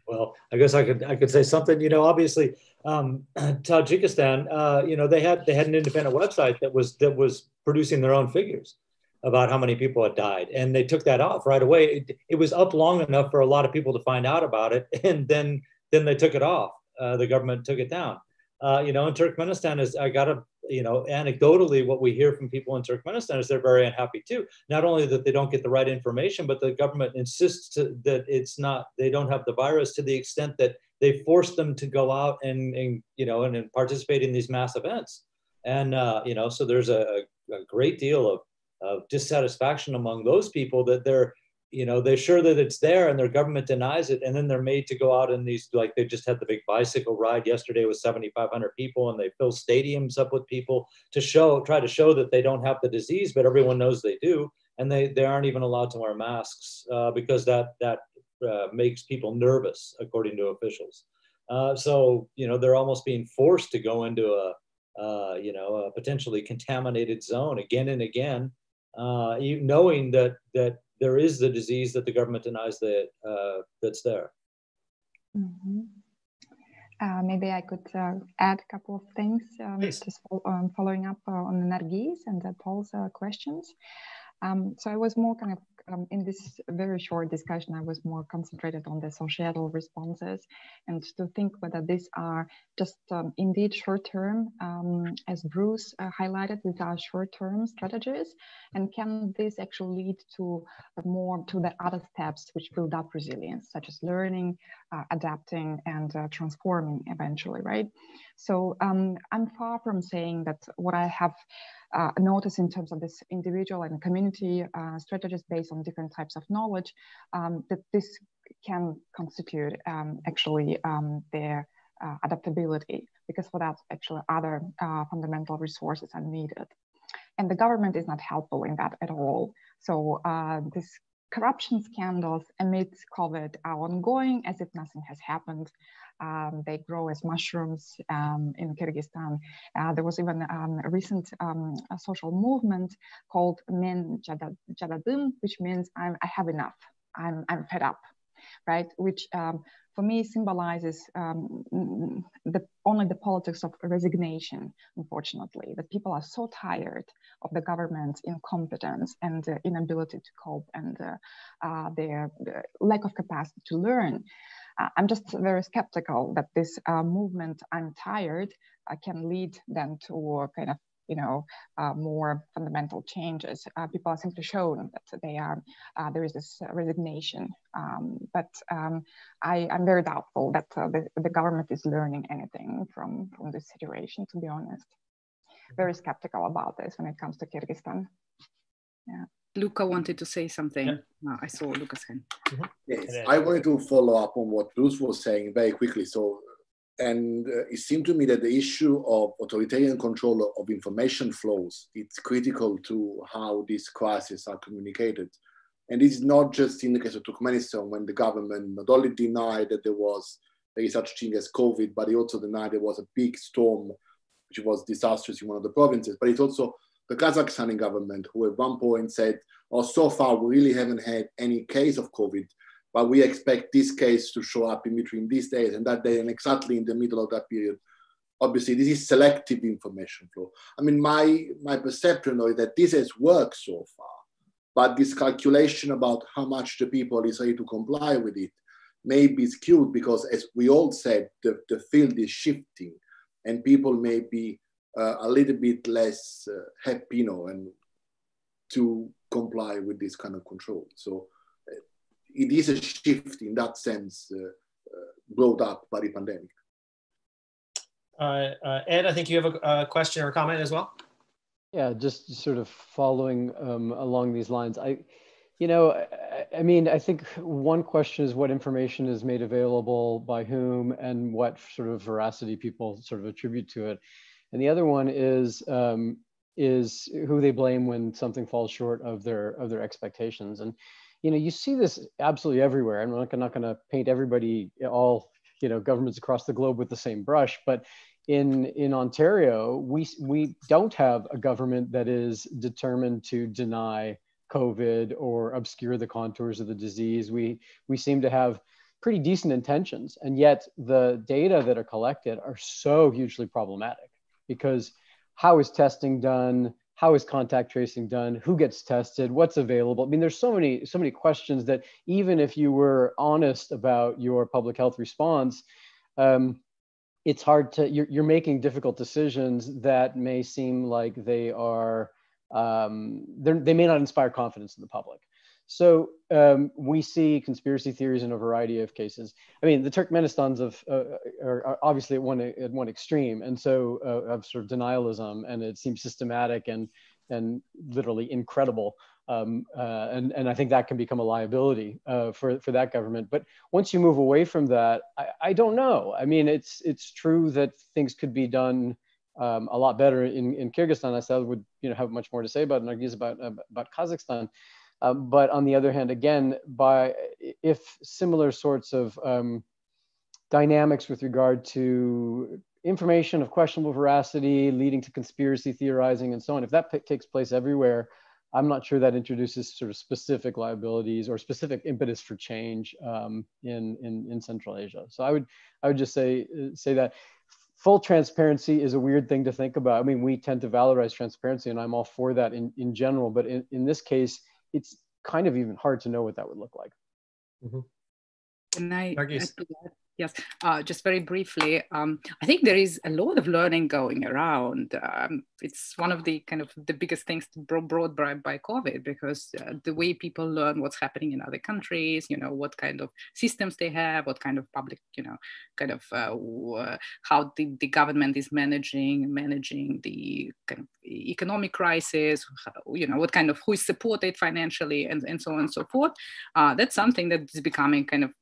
Well, I guess I could I could say something. You know, obviously, um, Tajikistan. Uh, you know, they had they had an independent website that was that was producing their own figures about how many people had died, and they took that off right away. It, it was up long enough for a lot of people to find out about it, and then then they took it off. Uh, the government took it down uh, you know, in Turkmenistan is I got to, you know, anecdotally, what we hear from people in Turkmenistan is they're very unhappy too. Not only that they don't get the right information, but the government insists to, that it's not, they don't have the virus to the extent that they force them to go out and, and you know, and, and participate in these mass events. And, uh, you know, so there's a, a great deal of, of dissatisfaction among those people that they're, you know they're sure that it's there and their government denies it and then they're made to go out in these like they just had the big bicycle ride yesterday with 7500 people and they fill stadiums up with people to show try to show that they don't have the disease but everyone knows they do and they they aren't even allowed to wear masks uh, because that that uh, makes people nervous according to officials. Uh, so you know they're almost being forced to go into a uh, you know a potentially contaminated zone again and again uh, you, knowing that that there is the disease that the government denies that uh, that's there. Mm-hmm. Uh, maybe I could uh, add a couple of things, um, just um, following up uh, on Nargis and Paul's uh, questions. Um, so I was more kind of um, in this very short discussion, I was more concentrated on the societal responses and to think whether these are just um, indeed short term, um, as Bruce uh, highlighted, these are short term strategies, and can this actually lead to more to the other steps which build up resilience, such as learning, uh, adapting, and uh, transforming eventually, right? So um, I'm far from saying that what I have uh, notice in terms of this individual and community uh, strategies based on different types of knowledge, um, that this can constitute um, actually um, their uh, adaptability because for that actually other uh, fundamental resources are needed. And the government is not helpful in that at all. So uh, this corruption scandals amidst COVID are ongoing as if nothing has happened. Um, they grow as mushrooms um, in Kyrgyzstan. Uh, there was even um, a recent um, a social movement called Men Jadadim, which means I'm, I have enough. I'm, I'm fed up. Right? Which um, for me symbolizes um, the, only the politics of resignation, unfortunately, that people are so tired of the government's incompetence and uh, inability to cope and uh, uh, their lack of capacity to learn. Uh, I'm just very skeptical that this uh, movement, I'm tired, uh, can lead then to kind of you know, uh, more fundamental changes. Uh, people are simply shown that they are, uh, there is this resignation. Um, but um, I, am very doubtful that uh, the, the, government is learning anything from, from this situation, to be honest. Very skeptical about this when it comes to Kyrgyzstan. Yeah. Luca wanted to say something. Yeah. I saw Luca's hand. Mm -hmm. Yes, I wanted to follow up on what Bruce was saying very quickly. So and uh, it seemed to me that the issue of authoritarian control of information flows it's critical to how these crises are communicated. And this is not just in the case of turkmenistan when the government not only denied that there was is such thing as covid but it also denied there was a big storm which was disastrous in one of the provinces. But it's also the kazakhstani government who at one point said oh so far we really haven't had any case of covid but we expect this case to show up in between these days and that day and exactly in the middle of that period. Obviously, this is selective information flow. I mean, my, my perception is that this has worked so far, but this calculation about how much the people is ready to comply with it may be skewed because, as we all said, the, the field is shifting and people may be uh, a little bit less uh, happy, you know, and to comply with this kind of control. So it is a shift in that sense uh, uh, brought up by the pandemic. Uh, Ed, I think you have a, a, question or comment as well. Yeah, just sort of following um, along these lines. I, you know, I, I, mean, I think one question is what information is made available by whom and what sort of veracity people sort of attribute to it. And the other one is um, is who they blame when something falls short of their of their expectations. And you know, you see this absolutely everywhere. I'm not, not going to paint everybody, all you know, governments across the globe with the same brush, but in in Ontario, we we don't have a government that is determined to deny COVID or obscure the contours of the disease. We we seem to have pretty decent intentions, and yet the data that are collected are so hugely problematic because how is testing done? How is contact tracing done? Who gets tested? What's available? I mean there's so many so many questions that even if you were honest about your public health response um, it's hard to you're, you're making difficult decisions that may seem like they are um, they may not inspire confidence in the public so um, we see conspiracy theories in a variety of cases. I mean, the Turkmenistans of uh, are, are, obviously at one at one extreme, and so uh, of sort of denialism, and it seems systematic and and literally incredible. Um, uh, and and I think that can become a liability uh, for for that government. But once you move away from that, I, I don't know. I mean, it's it's true that things could be done. Um, a lot better in, in Kyrgyzstan. Asel would you know have much more to say about Nargis about about Kazakhstan. Um, but on the other hand, again, by if similar sorts of um, dynamics with regard to information of questionable veracity leading to conspiracy theorizing and so on, if that takes place everywhere, I'm not sure that introduces sort of specific liabilities or specific impetus for change um, in, in, in Central Asia. So I would I would just say say that full transparency is a weird thing to think about. I mean, we tend to valorize transparency, and I'm all for that in, in general. But in, in this case, it's kind of even hard to know what that would look like. Mm-hmm. Can I, Yes, uh, just very briefly, um, I think there is a lot of learning going around. Um, it's one of the kind of the biggest things brought by, by COVID because uh, the way people learn what's happening in other countries, you know, what kind of systems they have, what kind of public, you know, kind of uh, uh how the, the government is managing managing the kind of economic crisis, you know, what kind of who is supported financially, and, and so on and so forth. Uh, that's something that is becoming kind of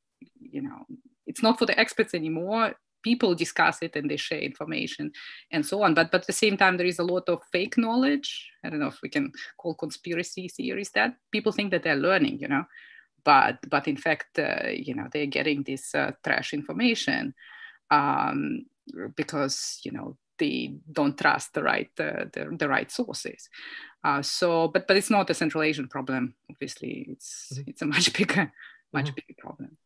you know it's not for the experts anymore. People discuss it and they share information and so on. But but at the same time there is a lot of fake knowledge. I don't know if we can call conspiracy theories that. People think that they're learning you know? But but in fact uh, you know they're getting this uh, trash information um, because you know they don't trust the right uh, the, the right sources. Uh, so but but it's not a central asian problem obviously. It's mm-hmm. it's a much bigger much mm-hmm. bigger problem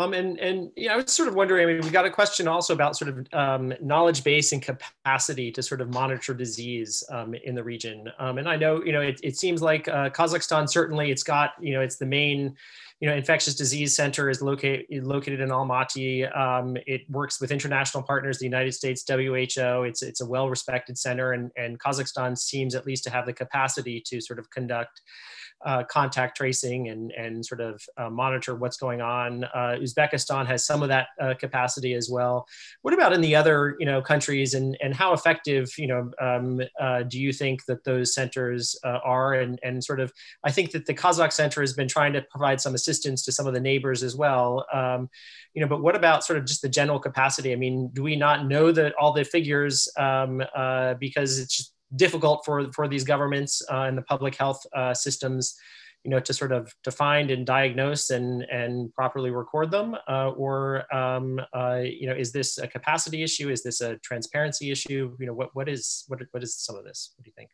Um, and and yeah, I was sort of wondering. I mean, we got a question also about sort of um, knowledge base and capacity to sort of monitor disease um, in the region. Um, and I know, you know, it, it seems like uh, Kazakhstan certainly it's got, you know, it's the main, you know, infectious disease center is located located in Almaty. Um, it works with international partners, the United States, WHO. It's it's a well respected center, and and Kazakhstan seems at least to have the capacity to sort of conduct uh, contact tracing and, and sort of uh, monitor what's going on. Uh, Uzbekistan has some of that uh, capacity as well. What about in the other you know countries and, and how effective you know um, uh, do you think that those centers uh, are and, and sort of I think that the Kazakh Center has been trying to provide some assistance to some of the neighbors as well. Um, you know, but what about sort of just the general capacity? I mean, do we not know that all the figures um, because it's difficult for for these governments uh, and the public health uh, systems you know to sort of to find and diagnose and and properly record them uh, or um, uh, you know is this a capacity issue is this a transparency issue you know what what is what, what is some of this what do you think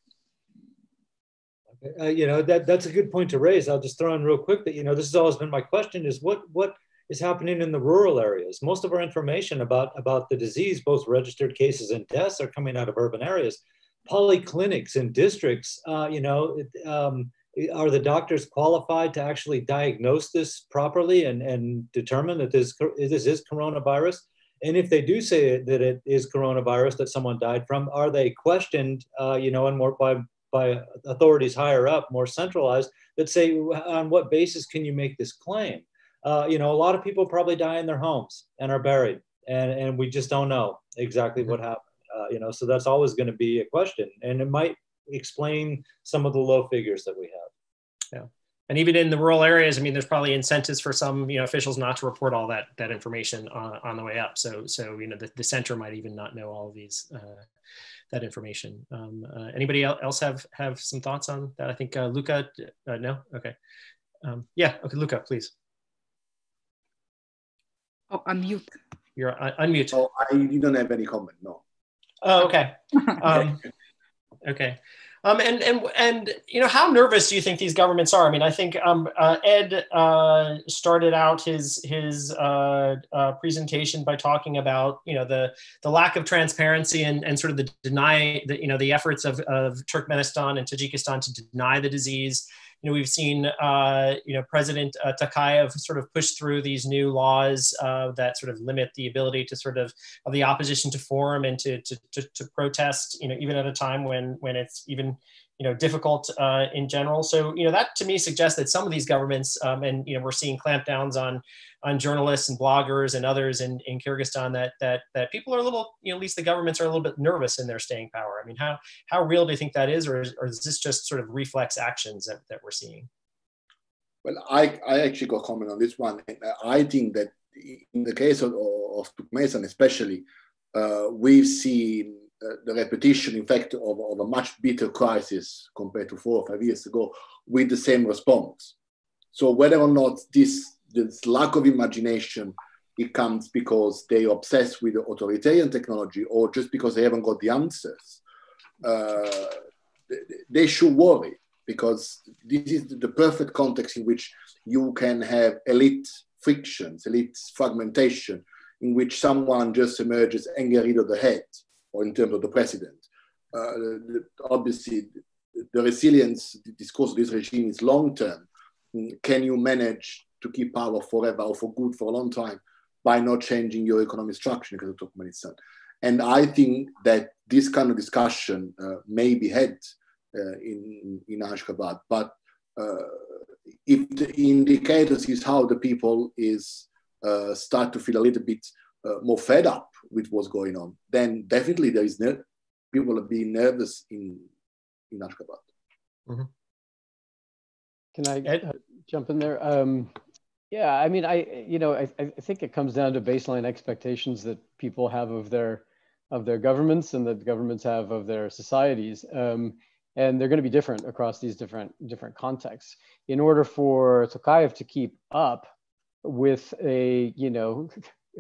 uh, you know that that's a good point to raise. I'll just throw in real quick that you know this has always been my question is what what is happening in the rural areas? Most of our information about about the disease both registered cases and deaths are coming out of urban areas. Polyclinics and districts, uh, you know, um, are the doctors qualified to actually diagnose this properly and, and determine that this, this is coronavirus? And if they do say that it is coronavirus that someone died from, are they questioned, uh, you know, and more by, by authorities higher up, more centralized, that say, on what basis can you make this claim? Uh, you know, a lot of people probably die in their homes and are buried, and, and we just don't know exactly what happened. Uh, you know, so that's always going to be a question, and it might explain some of the low figures that we have. Yeah. And even in the rural areas, I mean, there's probably incentives for some, you know, officials not to report all that that information on, on the way up. So, so you know, the, the center might even not know all of these uh, that information. Um, uh, anybody else have have some thoughts on that? I think uh, Luca. Uh, no, okay, um, yeah, okay, Luca, please. Oh, unmute. You're un unmute. Oh, I didn't have any comment. No. Oh, okay. Um, okay. Um, and and and you know, how nervous do you think these governments are? I mean, I think um, uh, Ed uh, started out his his uh, uh presentation by talking about you know the the lack of transparency and, and sort of the deny the you know the efforts of, of Turkmenistan and Tajikistan to deny the disease you know, we've seen, uh, you know, President uh, Tokayev sort of push through these new laws uh, that sort of limit the ability to sort of of the opposition to form and to, to, to, to protest, you know, even at a time when when it's even you know difficult uh, in general. So you know that to me suggests that some of these governments, um, and you know we're seeing clampdowns on on journalists and bloggers and others in, in Kyrgyzstan that that that people are a little you know at least the governments are a little bit nervous in their staying power. I mean how how real do you think that is, or is, or is this just sort of reflex actions that, that we're seeing? Well, I I actually got a comment on this one. I think that in the case of, of Turkmenistan especially, uh, we've seen uh, the repetition, in fact, of, of, a much bigger crisis compared to four or five years ago with the same response. So whether or not this, this lack of imagination, it comes because they obsessed with the authoritarian technology or just because they haven't got the answers, uh, they should worry because this is the perfect context in which you can have elite frictions, elite fragmentation, in which someone just emerges and the head or in terms of the president. Uh, obviously, the resilience, discourse of this regime is long term. Can you manage to keep power forever or for good for a long time by not changing your economic structure because of Turkmenistan? And I think that this kind of discussion uh, may be had uh, in, in Ashgabat, but uh, if the indicators is how the people is uh, start to feel a little bit uh, more fed up with what's going on, then definitely there is ner- people are being nervous in in Ashgabat. Mm-hmm. Can I uh, jump in there? Um, yeah, I mean, I you know, I, I think it comes down to baseline expectations that people have of their of their governments and that governments have of their societies. Um, and they're going to be different across these different different contexts. In order for Tokayev to keep up with a you know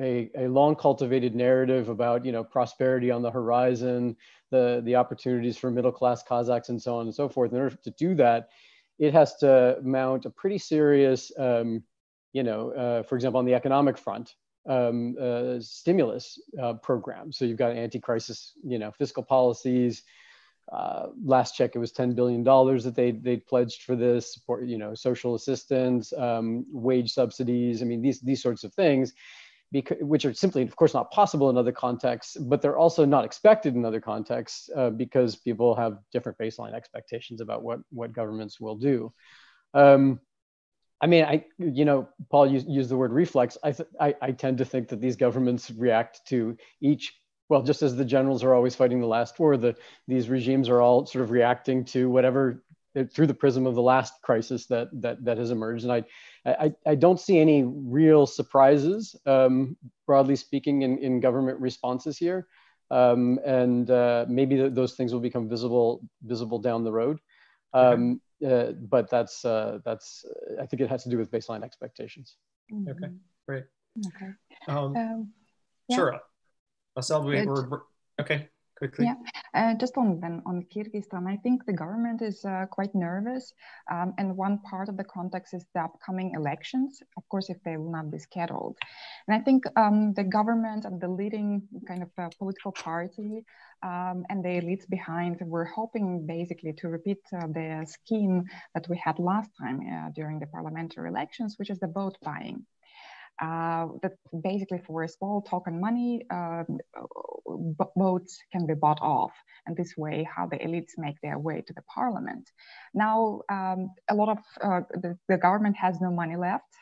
a, a long cultivated narrative about you know prosperity on the horizon, the the opportunities for middle class Kazakhs and so on and so forth. In order to do that, it has to mount a pretty serious um, you know, uh, for example, on the economic front, um, uh, stimulus uh, programs. So you've got anti-crisis, you know, fiscal policies. Uh, last check, it was $10 billion that they they pledged for this support, you know, social assistance, um, wage subsidies. I mean, these these sorts of things, because, which are simply, of course, not possible in other contexts, but they're also not expected in other contexts uh, because people have different baseline expectations about what what governments will do. Um, I mean, I, you know, Paul used, used the word reflex. I, I, I tend to think that these governments react to each, well, just as the generals are always fighting the last war, the, these regimes are all sort of reacting to whatever through the prism of the last crisis that that that has emerged. And I I, I don't see any real surprises, um, broadly speaking, in, in government responses here. Um, and uh, maybe th those things will become visible visible down the road. Um, uh, but that's uh, that's I think it has to do with baseline expectations. Mm-hmm. Okay, great. Okay. Um, um, yeah. Sure. Asel, we, we're, okay, quickly. Yeah, uh, just on then on Kyrgyzstan, I think the government is uh, quite nervous, um, and one part of the context is the upcoming elections. Of course, if they will not be scheduled, and I think um, the government and the leading kind of uh, political party um, and the elites behind were hoping basically to repeat uh, the scheme that we had last time uh, during the parliamentary elections, which is the vote buying. Uh, that basically for a small token money, uh, votes can be bought off. And this way, how the elites make their way to the parliament. Now, um, a lot of uh, the, the government has no money left.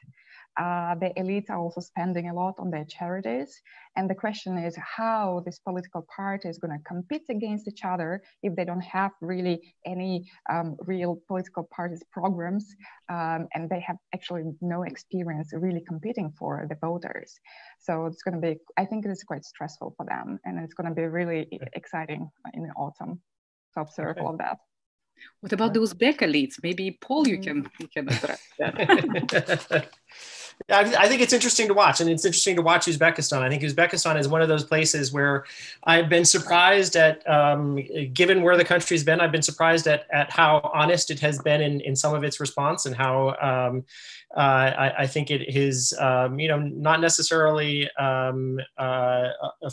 Uh, the elites are also spending a lot on their charities. And the question is how this political party is going to compete against each other if they don't have really any um, real political parties programs um, and they have actually no experience really competing for the voters. So it's going to be, I think it is quite stressful for them and it's going to be really exciting in the autumn to observe okay. all of that. What about those Uzbek elites? Maybe Paul, you can you can address that. I think it's interesting to watch, and it's interesting to watch Uzbekistan. I think Uzbekistan is one of those places where I've been surprised at, um, given where the country's been, I've been surprised at, at how honest it has been in, in some of its response and how um, I, I, think it is, um, you know, not necessarily um, uh,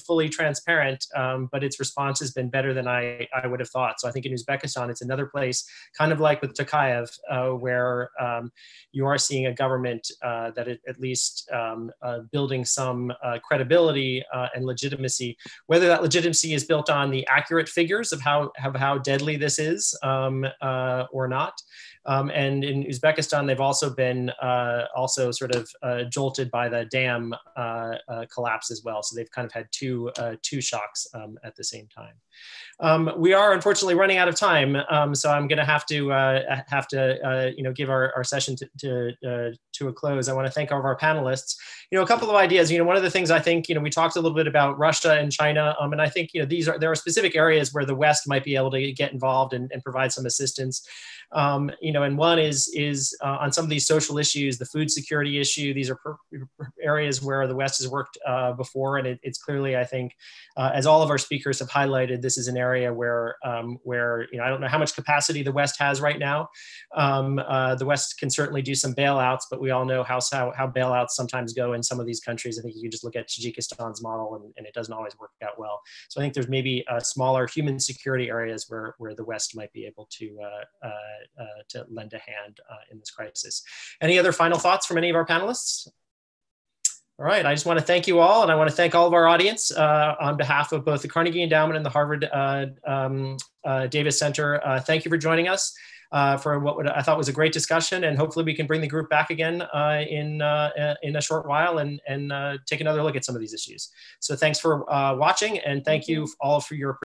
fully transparent, um, but its response has been better than I, I would have thought. So I think in Uzbekistan, it's another place, kind of like with Tokayev, uh, where um, you are seeing a government uh, that at least um, uh, building some uh, credibility and legitimacy. Whether that legitimacy is built on the accurate figures of how, of how deadly this is um, or not. And in Uzbekistan, they've also been uh, also sort of uh, jolted by the dam uh, uh collapse as well. So they've kind of had two uh, two shocks um, at the same time. Um, we are unfortunately running out of time, um, so I'm going to have to uh, have to you know give our, our session to to, to a close. I want to thank all of our panelists. You know, a couple of ideas. You know, one of the things I think you know we talked a little bit about Russia and China, um, and I think you know these are there are specific areas where the West might be able to get involved and, and provide some assistance. Um, you know, and one is is uh, on some of these social issues, the food security issue. These are areas where the West has worked uh, before, and it, it's clearly, I think, uh, as all of our speakers have highlighted, this is an area where um, where you know I don't know how much capacity the West has right now. Um, uh, the West can certainly do some bailouts, but we all know how, how how bailouts sometimes go in some of these countries. I think you can just look at Tajikistan's model, and, and it doesn't always work out well. So I think there's maybe uh, smaller human security areas where where the West might be able to uh, uh, to lend a hand uh, in this crisis. Any other final thoughts from any of our panelists? All right, I just want to thank you all, and I want to thank all of our audience uh, on behalf of both the Carnegie Endowment and the Harvard uh, um, uh, Davis Center. Uh, thank you for joining us for what I thought was a great discussion, and hopefully we can bring the group back again in in a short while and and take another look at some of these issues. So thanks for watching, and thank you all for your